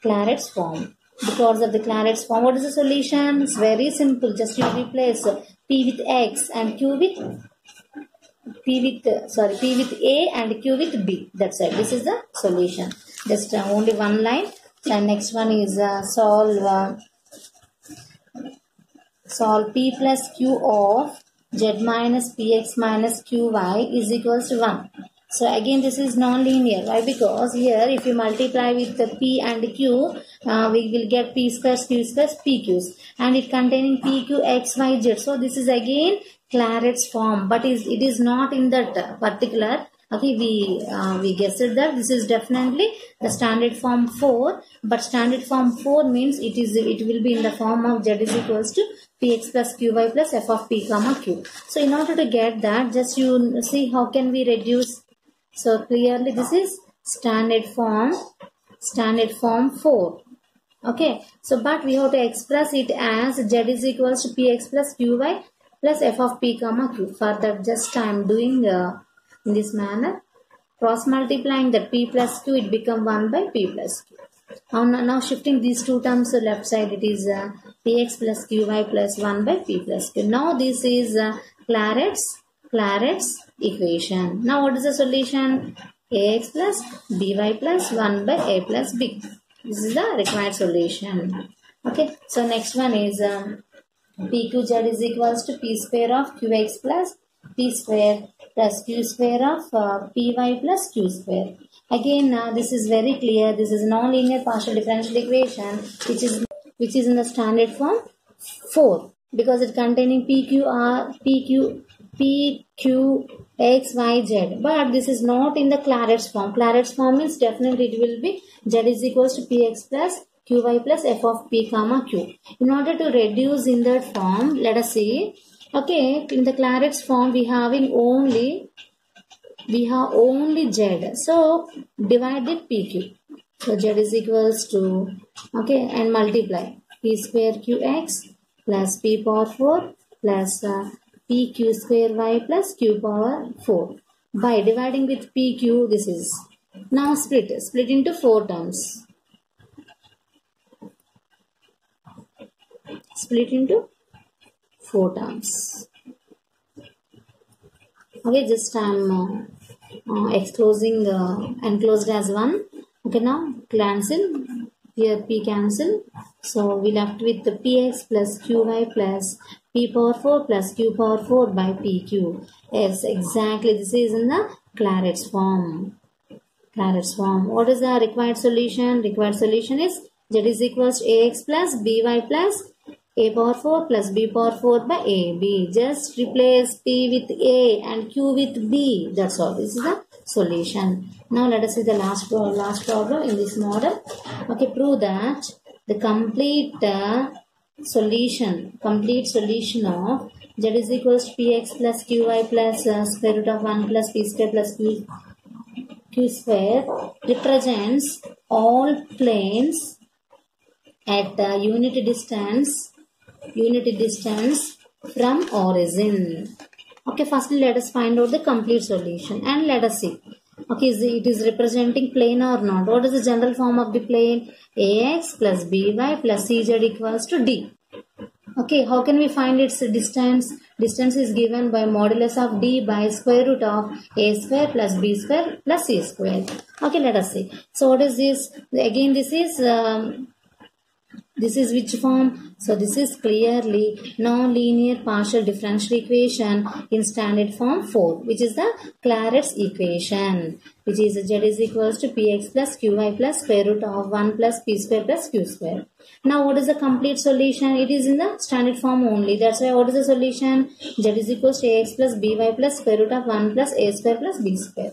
Speaker 1: Clairaut's form because of the Clairaut's form. What is the solution? It's very simple. Just you replace P with X and Q with P with sorry P with A and Q with B. That's it. This is the solution. Just uh, only one line. And next one is uh, solve uh, solve P plus Q of Z minus Px minus Qy is equals to 1. So again this is non-linear. Why? Because here if you multiply with the P and Q, uh, we will get P square, Q square, PQs. And it containing PQ, X, Y, Z. So this is again Clairaut's form. But is it is not in that particular. Okay, we uh, we guessed that this is definitely the standard form 4. But standard form 4 means it is it will be in the form of Z is equals to px plus qy plus f of p comma q. So in order to get that, just you see how can we reduce so clearly this is standard form, standard form 4. Okay, so but we have to express it as z is equals to px plus qy plus f of p comma q. For that just I am doing uh, in this manner. Cross multiplying the p plus q it become 1 by p plus q. Now, now shifting these two terms to left side it is uh, px plus qy plus 1 by p plus q. Now this is uh, Clairaut's Clairaut's equation. Now what is the solution? ax plus by plus 1 by a plus b. This is the required solution. Okay. So next one is um, pqz is equals to p square of qx plus p square plus q square of uh, py plus q square. Again, uh, this is very clear. This is non-linear partial differential equation, which is which is in the standard form 4 because it containing PQR, PQ, PQ, X, Y, Z. But this is not in the Clairaut's form. Clairaut's form means definitely it will be Z is equals to Px plus Qy plus F of P comma Q. In order to reduce in that form, let us see. Okay, in the Clairaut's form we having only we have only Z. So divide PQ. So Z is equals to okay and multiply P square QX plus P power 4 plus uh, pq square y plus q power 4. By dividing with pq, this is. Now split. Split into 4 terms. Split into 4 terms. Okay, just I am uh, uh, exclosing uh, enclosed as 1. Okay, now cancel. Here p cancel. So we left with the px plus qy plus p power 4 plus q power 4 by pq. Yes, exactly. This is in the Clairaut's form. Clairaut's form. What is the required solution? Required solution is z is equals to ax plus by plus a power 4 plus b power 4 by ab. Just replace p with a and q with b. That's all. This is the solution. Now let us see the last, last problem in this model. Okay, prove that the complete uh, solution, complete solution of z is equals to px plus qy plus uh, square root of 1 plus p square plus q, q square represents all planes at the unit distance unit distance from origin. Okay firstly let us find out the complete solution and let us see. Okay is it is representing plane or not? What is the general form of the plane? Ax plus by plus cz equals to d. Okay how can we find its distance? Distance is given by modulus of d by square root of a square plus b square plus c square. Okay let us see. So what is this? Again this is um, this is which form? So this is clearly non-linear partial differential equation in standard form 4 which is the Clairaut's equation which is z is equals to px plus qy plus square root of 1 plus p square plus q square. Now what is the complete solution? It is in the standard form only. That's why what is the solution? z is equals to ax plus by plus square root of 1 plus a square plus b square.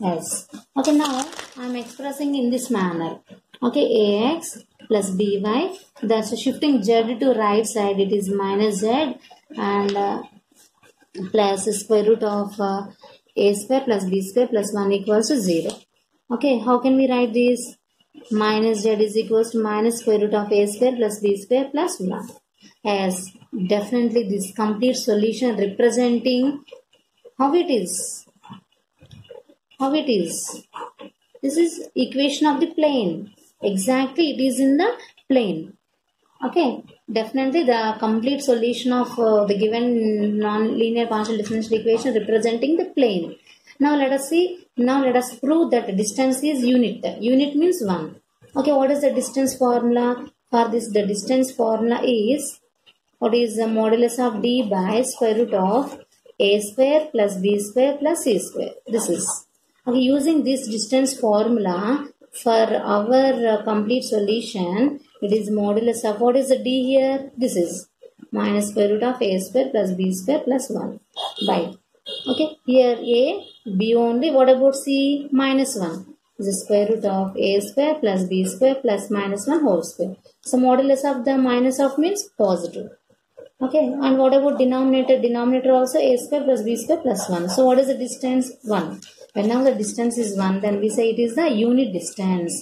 Speaker 1: Yes. Okay now I am expressing in this manner. Okay ax plus by that's shifting z to right side it is minus z and uh, plus square root of uh, a square plus b square plus 1 equals to 0 okay how can we write this? Minus z is equals to minus square root of a square plus b square plus 1 as definitely this complete solution representing how it is? How it is? This is equation of the plane exactly it is in the plane. Okay definitely the complete solution of uh, the given non-linear partial differential equation representing the plane. Now let us see now let us prove that distance is unit. Unit means 1 okay what is the distance formula? For this the distance formula is what is the modulus of d by square root of a square plus b square plus c square. This is okay using this distance formula for our uh, complete solution, it is modulus of what is the d here? This is minus square root of a square plus b square plus 1 by. Okay, here a, b only. What about c? Minus 1 is the square root of a square plus b square plus minus 1 whole square. So modulus of the minus of means positive. Okay, and what about denominator? Denominator also a square plus b square plus 1. So what is the distance? 1 whenever the distance is 1 then we say it is the unit distance.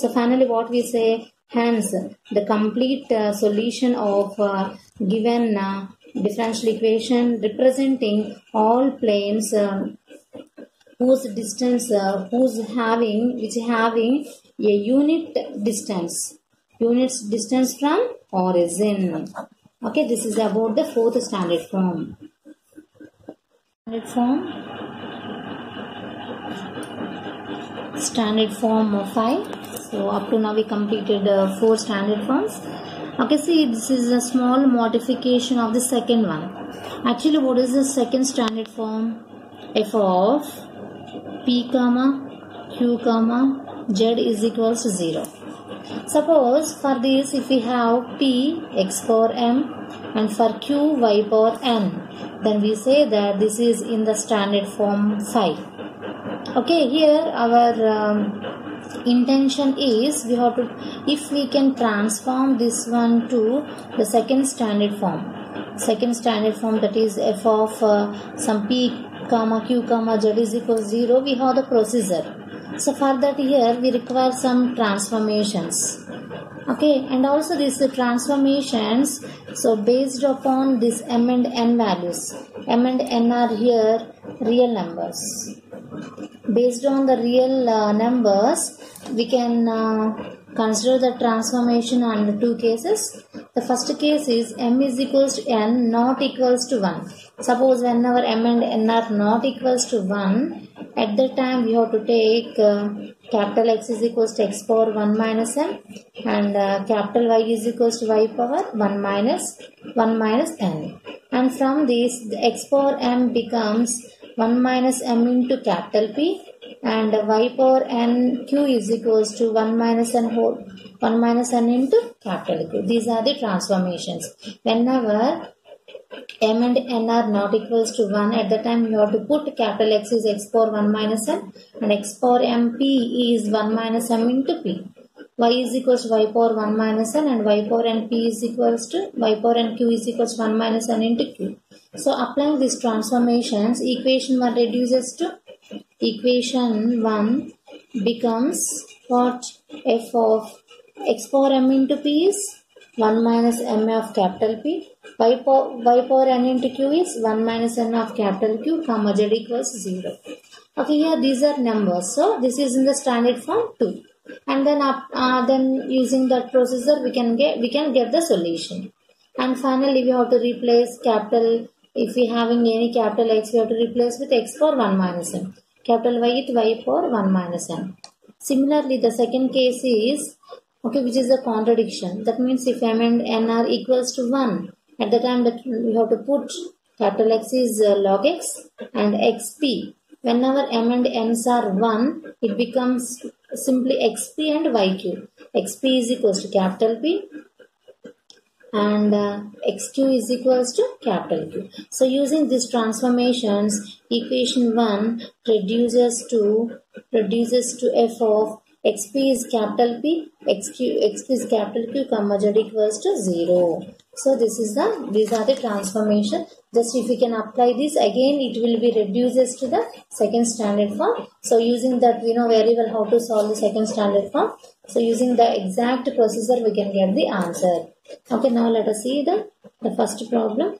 Speaker 1: So finally what we say hence the complete uh, solution of uh, given uh, differential equation representing all planes uh, whose distance uh, whose having which having a unit distance. Units distance from origin. Okay this is about the fourth standard form. Standard form standard form of 5 so up to now we completed uh, four standard forms. Okay see this is a small modification of the second one. Actually what is the second standard form? F of p comma q comma z is equals to 0 suppose for this if we have p x power m and for q y power n then we say that this is in the standard form 5 okay here our um, intention is we have to if we can transform this one to the second standard form. Second standard form that is f of uh, some p comma q comma z is equal to 0 we have the procedure. So for that here we require some transformations. Okay and also these transformations so based upon this m and n values. M and n are here real numbers based on the real uh, numbers we can uh, consider the transformation on the two cases. The first case is m is equals to n not equals to 1 suppose whenever m and n are not equals to 1 at that time we have to take uh, capital X is equals to x power 1 minus m and uh, capital Y is equals to y power 1 minus 1 minus n. And from this the x power m becomes 1 minus m into capital P and y power n q is equals to 1 minus n whole 1 minus n into capital Q. These are the transformations. Whenever m and n are not equals to 1 at the time you have to put capital X is x power 1 minus n and x power mp is 1 minus m into p y is equals to y power 1 minus n and y power n p is equals to y power n q is equals to 1 minus n into q so applying these transformations equation 1 reduces to equation 1 becomes what f of x power m into p is 1 minus m of capital P. Y power, y power n into q is 1 minus n of capital Q, comma z equals 0. Okay, here these are numbers. So this is in the standard form 2. And then up, uh, then using that processor we can get we can get the solution. And finally we have to replace capital if we having any capital X we have to replace with x for 1 minus n. Capital Y with y for 1 minus n. Similarly the second case is okay which is a contradiction that means if m and n are equals to 1 at the time that we have to put capital x is uh, log x and xp whenever m and n's are 1 it becomes simply xp and yq xp is equals to capital p and uh, is equals to capital Q. So using these transformations, equation 1 reduces to reduces to f of xp is capital P, xq, xp is capital Q, comma z equals to 0. So this is the, these are the transformation. Just if we can apply this again, it will be reduces to the second standard form. So using that, we know very well how to solve the second standard form. So using the exact procedure, we can get the answer. Okay, now let us see the, the first problem.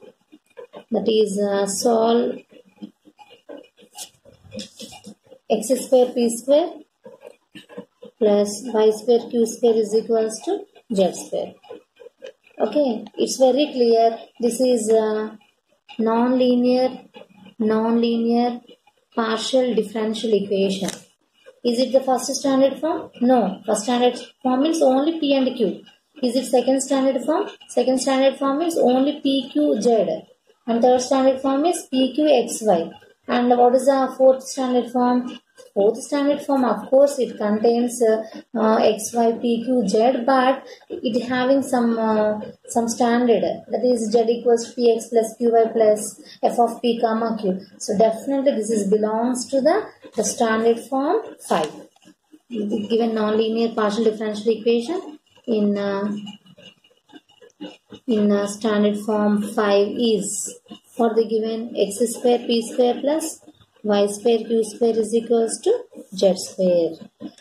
Speaker 1: That is uh, solve x square p square plus y square q square is equals to z square. Okay, it's very clear. This is a non-linear, non-linear partial differential equation. Is it the first standard form? No. First standard form means only P and Q. Is it second standard form? Second standard form is only PQZ. And third standard form is PQXY. And what is the fourth standard form? Fourth standard form, of course, it contains uh, uh, X, Y, P, Q, Z, but it having some uh, some standard that is Z equals Px plus Qy plus F of P comma Q. So definitely this is belongs to the the standard form five. Given nonlinear partial differential equation in uh, in uh, standard form 5 is for the given x square p square plus y square q square is equals to z square.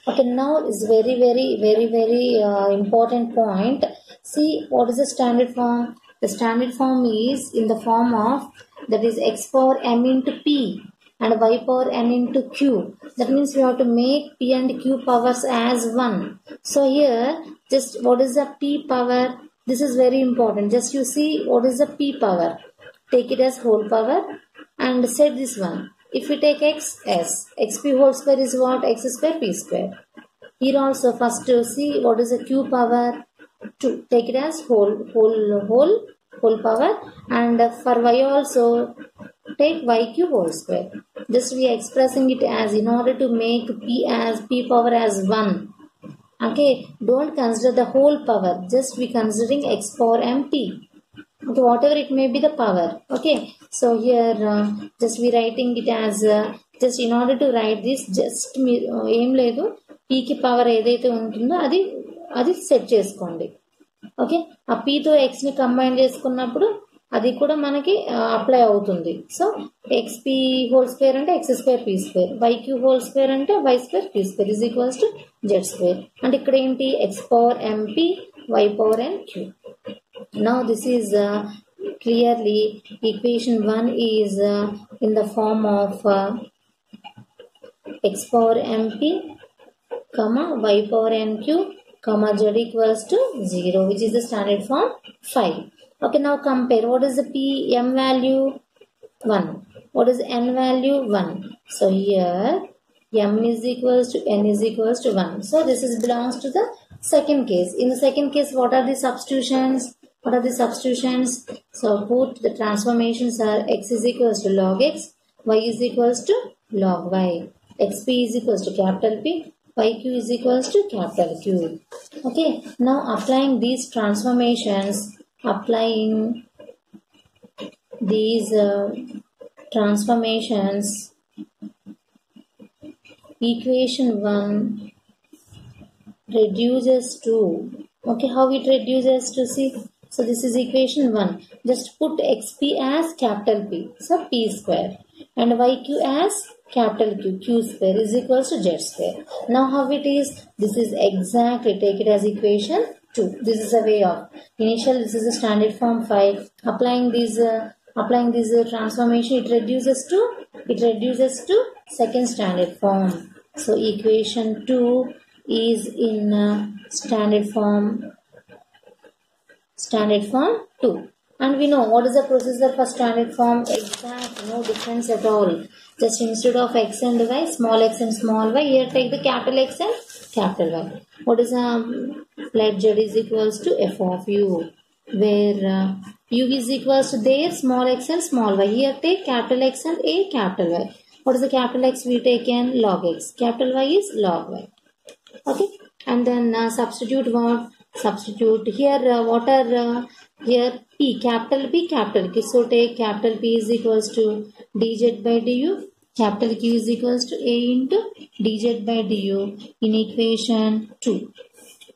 Speaker 1: Okay, now is very very very very uh, important point. See what is the standard form? The standard form is in the form of that is x power m into p and y power n into q. That means we have to make p and q powers as 1. So here just what is the p power? This is very important. Just you see what is the p power. Take it as whole power and set this one. If we take x whole square is what? x square p square. Here also first to see what is the q power. To take it as whole whole whole whole power and for y also take yq whole square. Just we are expressing it as in order to make p as p power as 1 okay don't consider the whole power just we considering x power mt okay whatever it may be the power okay so here uh, just we writing it as uh, just in order to write this just మీ ఏం లేదు పీకి power ఏదైతే ఉంటుందో అది అది set చేసుకోండి okay ఆ పీతో ఎక్స్ని combine చేసుకున్నప్పుడు అది కూడా మనకి అప్లై అవుతుంది. So x p whole square అంటే x square p square y q whole square అంటే y square p square is equals to z square అంటే ఇక్కడ ఏంటి? X power m p y power and q now this is clearly equation 1 is uh, in the form of uh, x power mp comma y q nq comma z equals to 0 which is the standard form 5 okay now compare. What is the p m value? 1 what is n value? 1 so here m is equals to n is equals to 1 so this is belongs to the second case. In the second case what are the substitutions? What are the substitutions? So put the transformations are x is equals to log x y is equals to log y. Xp is equals to capital p yq is equals to capital q. Okay now applying these transformations applying these uh, transformations equation 1 reduces to okay how it reduces to see? So this is equation 1 just put xp as capital p so p square and yq as capital q q square is equals to z square. Now how it is? This is exactly take it as equation 2 this is a way of. Initial this is a standard form 5 applying these uh, applying this uh, transformation it reduces to it reduces to second standard form. So equation 2 is in uh, standard form standard form 2 and we know what is the procedure for standard form. Exact no difference at all. Just instead of x and y small x and small y here take the capital x and capital y. What is um let z is equals to f of u where uh, u is equals to there small x and small y. Here take capital x and a capital y. What is the capital x we take in? Log x. Capital y is log y. Okay? And then uh, substitute what? Substitute here uh, what are uh, here? P capital p capital q. So take capital p is equals to dz by du. Capital q is equals to a into dz by du in equation 2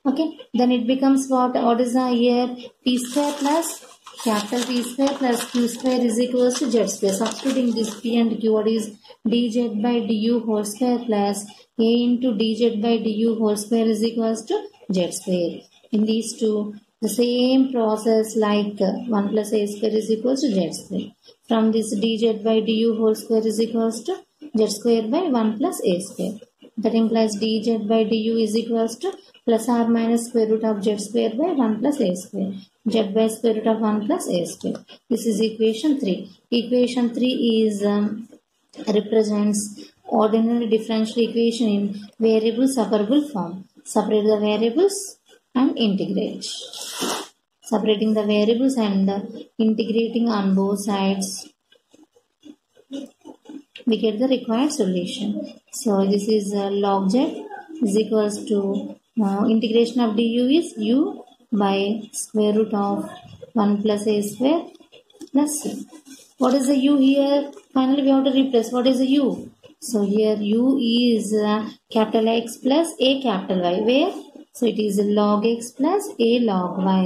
Speaker 1: okay then it becomes what? What is the here p square plus capital p square plus q square is equals to z square. Substituting this p and q what is dz by du whole square plus a into dz by du whole square is equals to z square. In these two the same process like uh, 1 plus a square is equals to z square. From this dz by du whole square is equals to z square by 1 plus a square. That implies dz by du is equals to plus r minus square root of z square by 1 plus a square. Z by square root of 1 plus a square. This is equation 3 equation 3 is um, represents ordinary differential equation in variable separable form. Separate the variables and integrate. Separating the variables and uh, integrating on both sides we get the required solution. So this is uh, log z is equals to uh, integration of du is u by square root of 1 plus a square plus c. What is the u here? Finally we have to replace. What is the u? So here u is uh, capital x plus a capital y. Where? So it is log x plus a log y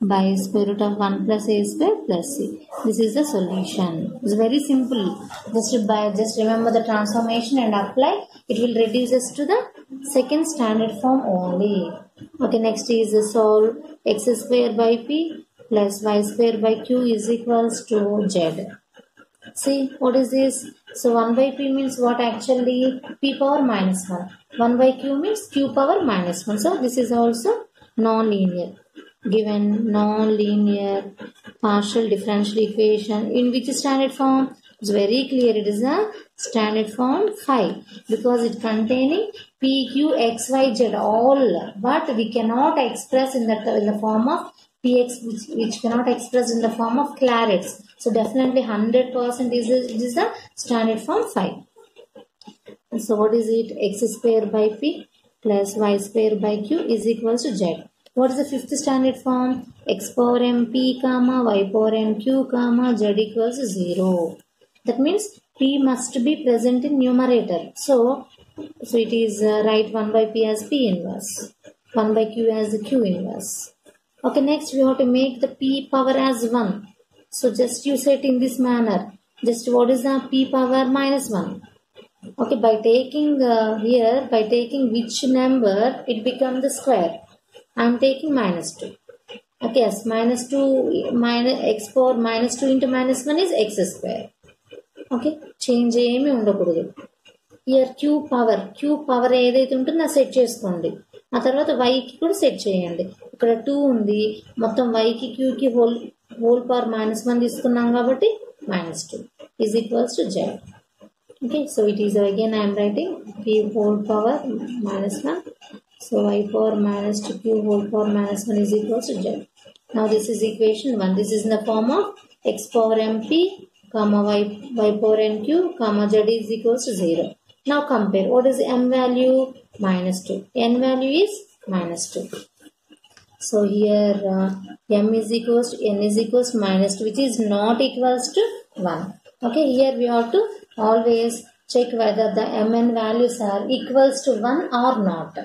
Speaker 1: by square root of 1 plus a square plus c. This is the solution. It's very simple. Just by just remember the transformation and apply. It will reduce us to the second standard form only. Okay, next is the solve x square by p plus y square by q is equals to z. See what is this? So 1 by p means what actually? p power minus 1. 1 by q means q power minus 1. So this is also non-linear. Given non-linear partial differential equation in which standard form? It's very clear it is a standard form 5 because it containing p, q, x, y, z all but we cannot express in the, in the form of px which, which cannot express in the form of Clairaut's. So definitely 100% is a, is a standard form 5. So what is it? x square by p plus y square by q is equals to z. What is the fifth standard form? x power m p comma y power m q comma z equals 0. That means p must be present in numerator. So, so it is uh, write 1 by p as p inverse. 1 by q as the q inverse. Okay, next we have to make the p power as 1. So just you set in this manner. Just what is the p power minus 1? Okay, by taking uh, here, by taking which number, it becomes the square. I am taking minus 2. Okay, yes, minus 2, minus x power minus 2 into minus 1 is x square. Okay change ఏమీ ఉండకూడదు. ఇయర్ q power q power ఏదైతే ఉంటుందో set చేసుకోండి. ఆ తర్వాత వైకి కూడా set చేయండి. ఇక్కడ టూ ఉంది. మొత్తం వైకి క్యూకి whole whole power minus one తీసుకున్నాం కాబట్టి minus two is equals to z okay so it is again i writing writing whole power minus minus 1 so y power minus 2 q whole power minus 1 is equal to z now this is equation 1 this is in the form of x power mp comma y y power nq comma z is equal to 0 Now compare. What is m value? Minus 2. n value is minus 2. So here uh, m is equals to n is equals to minus 2 which is not equals to 1. Okay, here we have to always check whether the mn values are equals to 1 or not.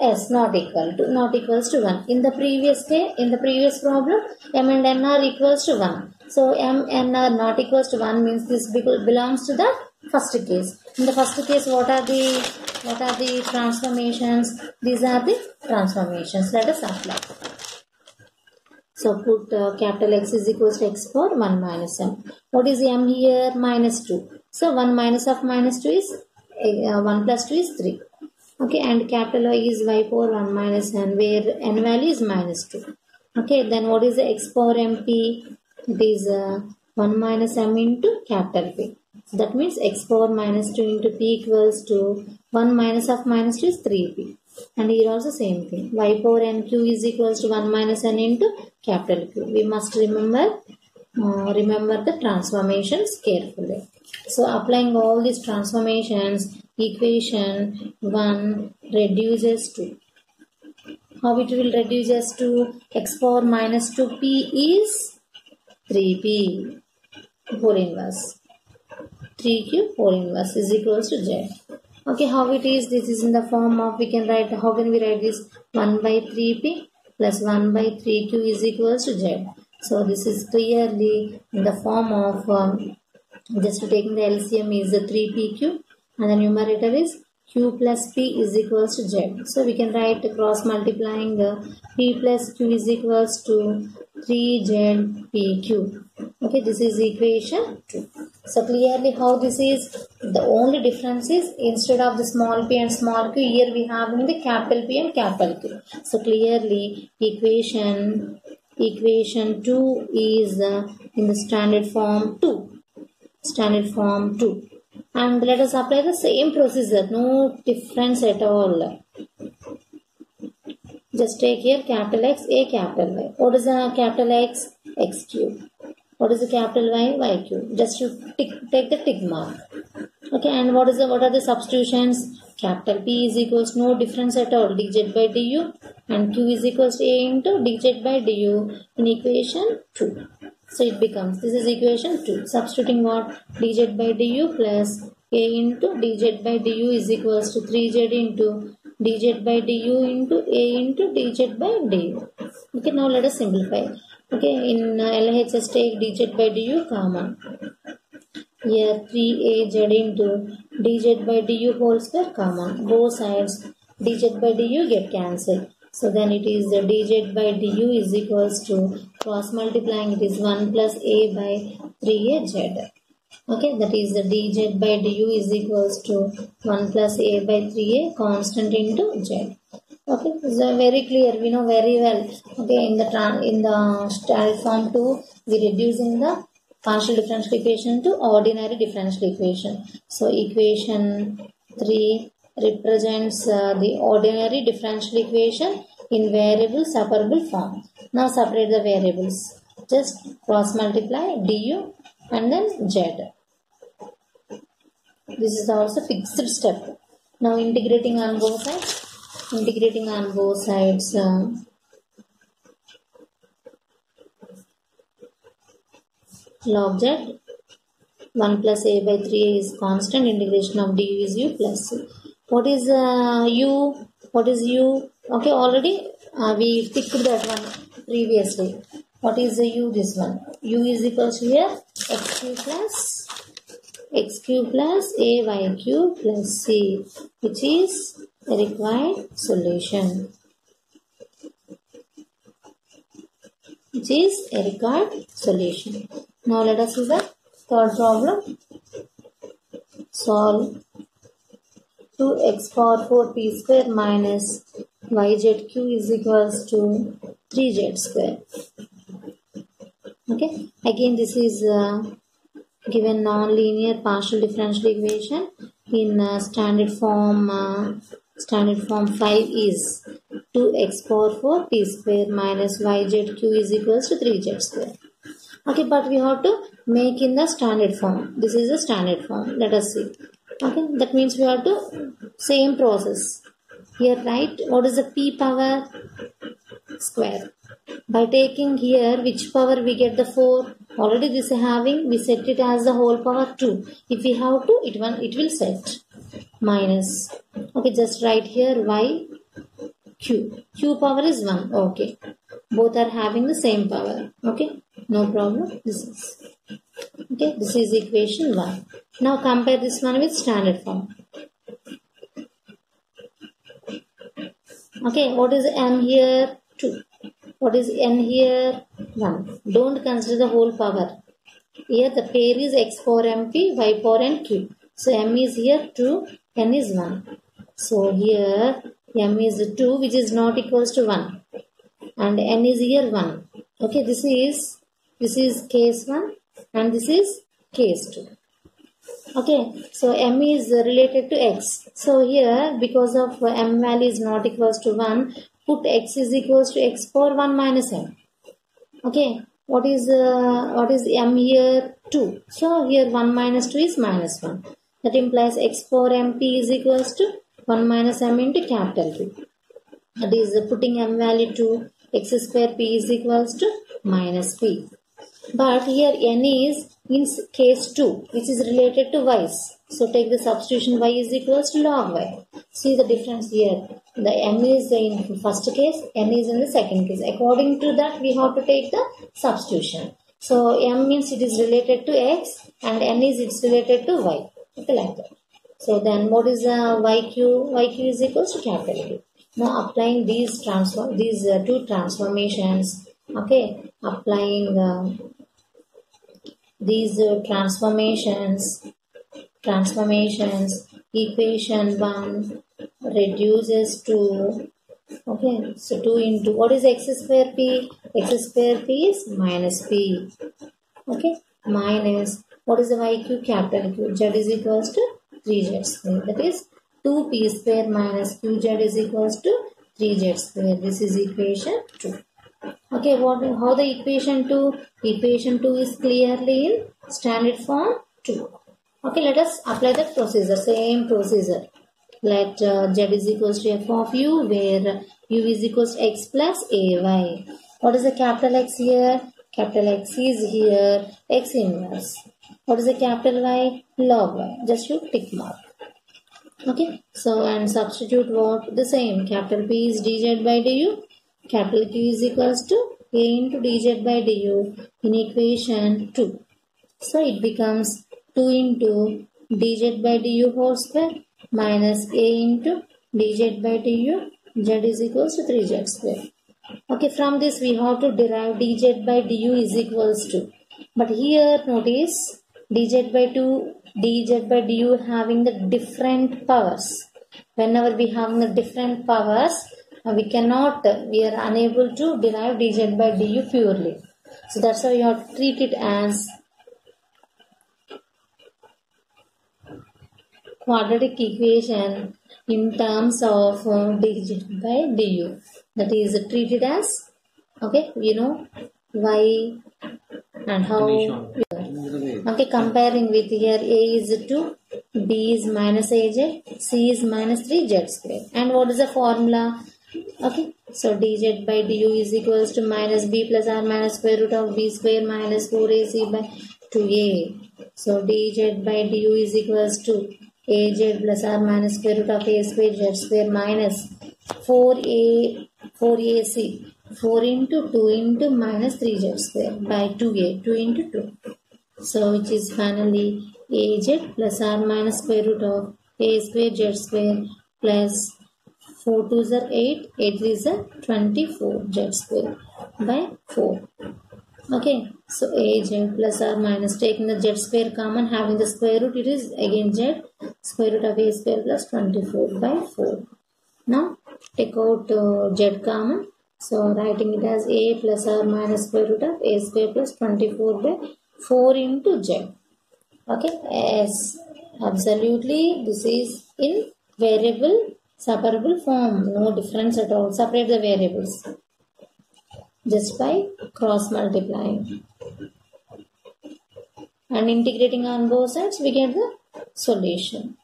Speaker 1: Yes, not equal to, not equals to 1. In the previous case, in the previous problem, m and n are equals to 1. So m n are not equals to 1 means this belongs to the first case. In the first case, what are the what are the transformations? These are the transformations. Let us apply. So put uh, capital X is equals to X power 1 minus M. What is M here? Minus 2. So 1 minus of minus 2 is uh, 1 plus 2 is 3. Okay, and capital Y is Y power 1 minus N where N value is minus 2. Okay, then what is the X power MP? It is uh, 1 minus M into capital P. So that means X power minus 2 into P equals to 1 minus of minus 2 is 3P. And here also same thing. Y power NQ is equals to 1 minus N into capital Q. We must remember uh, remember the transformations carefully. So applying all these transformations, equation 1 reduces to how it will reduces to? X power minus 2p is 3p 4 inverse. 3q 4 inverse is equals to z. Okay how it is? This is in the form of we can write how can we write this? 1 by 3p plus 1 by 3q is equals to z. So this is clearly in the form of um, just taking the LCM is the 3pq and the numerator is q plus p is equals to z. So we can write cross multiplying the p plus q is equals to 3z pq. Okay, this is equation 2. So clearly how this is, the only difference is instead of the small p and small q, here we have in the capital P and capital Q. So clearly equation equation 2 is uh, in the standard form 2 standard form 2 and let us apply the same procedure no difference at all. Just take here capital X a capital Y. What is the capital X? X cube. What is the capital Y? Y cube. Just to tick, take the tick mark. Okay and what is the what are the substitutions? Capital P is equals no difference at all. Dz by du and q is equals to a into dz by du in equation 2 so it becomes this is equation 2 substituting what? Dz by du plus a into dz by du is equals to 3z into dz by du into a into dz by du okay now let us simplify. Okay in uh, LHS take dz by du common here 3az into dz by du whole square common. Both sides dz by du get cancelled. So then it is the dz by du is equals to cross multiplying it is 1 plus a by 3az. Okay, that is the dz by du is equals to 1 plus a by 3a constant into z. Okay, so very clear. We know very well. Okay, in the in the standard form 2, we reducing the partial differential equation to ordinary differential equation. So equation 3 represents uh, the ordinary differential equation in variable separable form. Now separate the variables. Just cross multiply du and then z. This is also fixed step. Now integrating on both sides. Integrating on both sides. Uh, log z 1 plus a by 3 is constant integration of du is u plus c. What is uh, u? What is u? Okay, already uh, we picked that one previously. What is the u? This one. u is equals to here x cube plus x cube plus a y cube plus c which is the required solution. Which is a required solution. Now let us see the third problem. Solve 2x power 4p square minus yzq is equals to 3z square. Okay. Again this is uh, given non-linear partial differential equation in uh, standard form uh, standard form 5 is 2x power 4 p square minus yzq is equals to 3z square okay but we have to make in the standard form this is the standard form let us see okay that means we have to same process. Here right what is the p power square? By taking here which power we get the 4 already this having we set it as the whole power 2 if we have to it will it will set minus. Okay just write here y q. Q power is 1 okay. Both are having the same power. Okay. No problem. This is okay this is equation 1 now compare this one with standard form. Okay what is m here? 2 what is n here? 1 don't consider the whole power. Here the pair is x power mp y power n q. So m is here 2 n is 1 so here m is 2 which is not equals to 1 and n is here 1 okay this is this is case 1 and this is case 2 okay so m is related to x. So here because of m value is not equals to 1 put x is equals to x power 1 minus m. Okay what is uh, what is m here? 2 so here 1 minus 2 is minus 1 that implies x power mp is equals to 1 minus m into capital P. That is uh, putting m value to x square p is equals to minus p but here n is in case 2 which is related to y's. So take the substitution y is equals to log y. See the difference here. The m is in first case, n is in the second case. According to that we have to take the substitution. So m means it is related to x and n is it's related to y. Okay like that. So then what is the yq? yq is equals to capital Q. Now applying these transform these uh, two transformations. Okay, applying uh, these uh, transformations transformations equation 1 reduces to okay so 2 into what is x square p? x square p is minus p okay? Minus what is the y cube? Capital q. Z is equals to 3z square. That is 2p square minus qz is equals to 3z square. This is equation 2 Okay, what how the equation 2? Equation 2 is clearly in standard form 2. Okay, let us apply the procedure, same procedure. Let uh, z is equals to f of u where u is equals to x plus ay. What is the capital X here? Capital X is here x inverse. What is the capital Y? Log Y. Just you tick mark. Okay, so and substitute what? The same. Capital P is dz by du capital Q is equals to A into dz by du in equation 2. So it becomes 2 into dz by du whole square minus A into dz by du z is equals to 3z square. Okay, from this we have to derive dz by du is equals to. But here notice dz by 2, dz by du having the different powers. Whenever we have the different powers, we cannot we are unable to derive dz by du purely. So that's why you have to treat it as quadratic equation in terms of uh, dz by du that is treated as okay you know why and how okay comparing with here a is 2 b is minus aj c is minus 3z square. And what is the formula okay so dz by du is equals to minus b plus r minus square root of b square minus 4ac by 2a so dz by du is equals to az plus r minus square root of a square z square minus 4a 4ac 4 into 2 into minus 3z square by 2a 2 into 2 so which is finally az plus r minus square root of a square z square plus 4 2s are 8, 8 3s are 24 z square by 4. Okay, so a z plus or minus taking the z square common having the square root it is again z square root of a square plus 24 by 4. Now take out uh, z common. So writing it as a plus or minus square root of a square plus 24 by 4 into z. Okay, as absolutely this is in variable separable form, no difference at all. Separate the variables. Just by cross multiplying. And integrating on both sides we get the solution.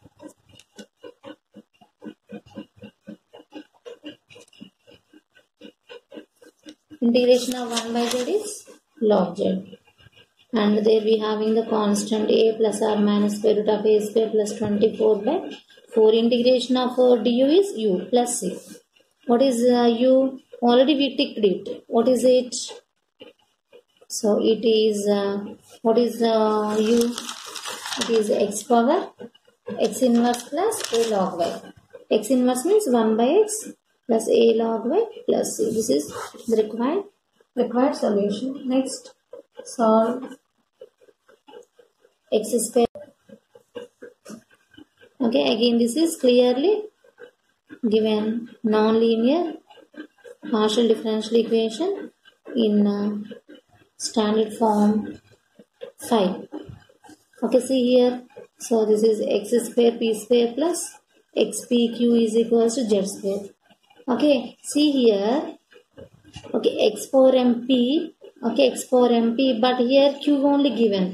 Speaker 1: Integration of 1 by z is log z. And there we having the constant a plus r minus square root of a square plus 24 by 4 integration of uh, du is u plus c what is uh, u? Already we ticked it. What is it so it is uh, what is u? It is x power x inverse plus a log y. X inverse means 1 by x plus a log y plus c. This is the required required solution. Next solve. X square okay again this is clearly given non-linear partial differential equation in uh, standard form 5 okay see here. So this is x square p square plus xpq is equals to z square. Okay see here. Okay x power mp okay x power mp but here q only given.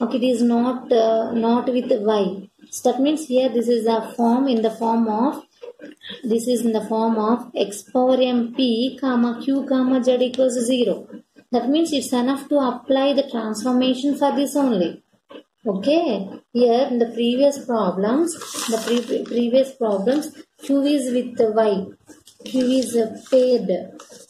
Speaker 1: Okay it is not uh, not with y that means here this is a form in the form of this is in the form of x power mp comma q comma z equals 0 that means it's enough to apply the transformation for this only. Okay? Here in the previous problems the pre- previous problems q is with the y. Q is uh, paired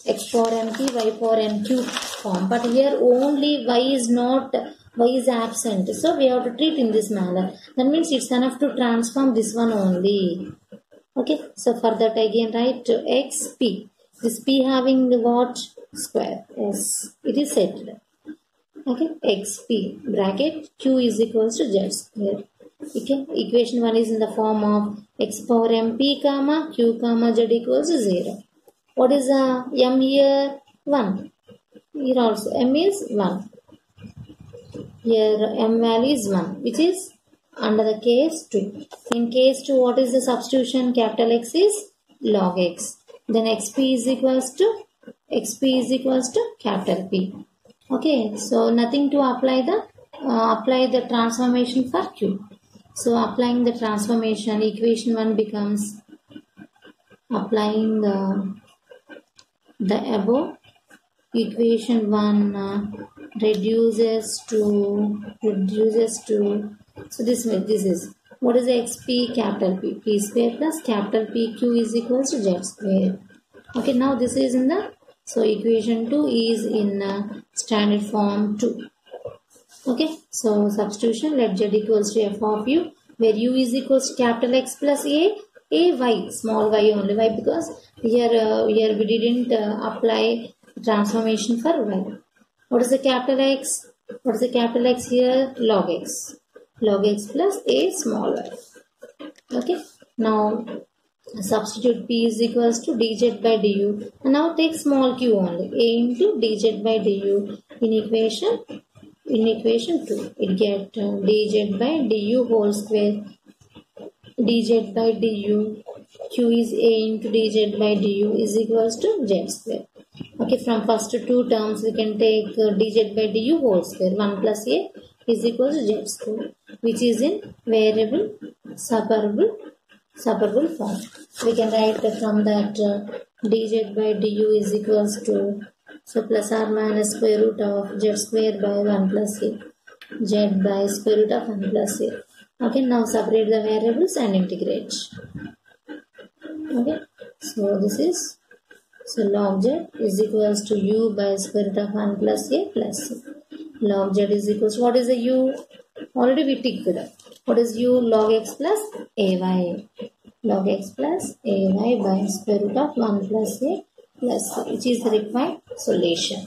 Speaker 1: x power mp y power mq form. But here only y is not y is absent? So we have to treat in this manner. That means it's enough to transform this one only. Okay? So for that again write to xp this p having the what square? Yes it is settled. Okay? Xp bracket q is equals to z square. Okay? Equation 1 is in the form of x power mp comma q comma z equals to 0 what is uh, m here? 1 here also m is 1 here m value is 1 which is under the case 2 in case 2 what is the substitution? Capital x is log x. Then xp is equals to xp is equals to capital p. Okay so nothing to apply the uh, apply the transformation for q. So applying the transformation equation 1 becomes applying the the above equation 1 uh, reduces to reduces to so this this is what is xp capital p p square plus capital pq is equals to z square. Okay now this is in the so equation 2 is in uh, standard form 2 okay so substitution let z equals to f of u where u is equals to capital x plus a a y small y only why? Because here uh, here we didn't uh, apply transformation for y. What is the capital x? What is the capital x here? Log x. Log x plus a small y. Okay. Now substitute p is equals to dz by du. And now take small q only. A into dz by du in equation in equation 2 it get uh, dz by du whole square. dz by du. Q is a into dz by du is equals to z square okay from first two terms we can take uh, dz by du whole square. 1 plus a is equals to z square which is in variable separable separable form. We can write from that uh, dz by du is equals to so plus or minus square root of z square by 1 plus a z by square root of 1 plus a. Okay now separate the variables and integrate. Okay so this is so log z is equals to u by square root of 1 plus a plus c. Log z is equals what is the u? Already we ticked it. what is u? Log x plus ay log x plus ay by square root of 1 plus a plus c which is the required solution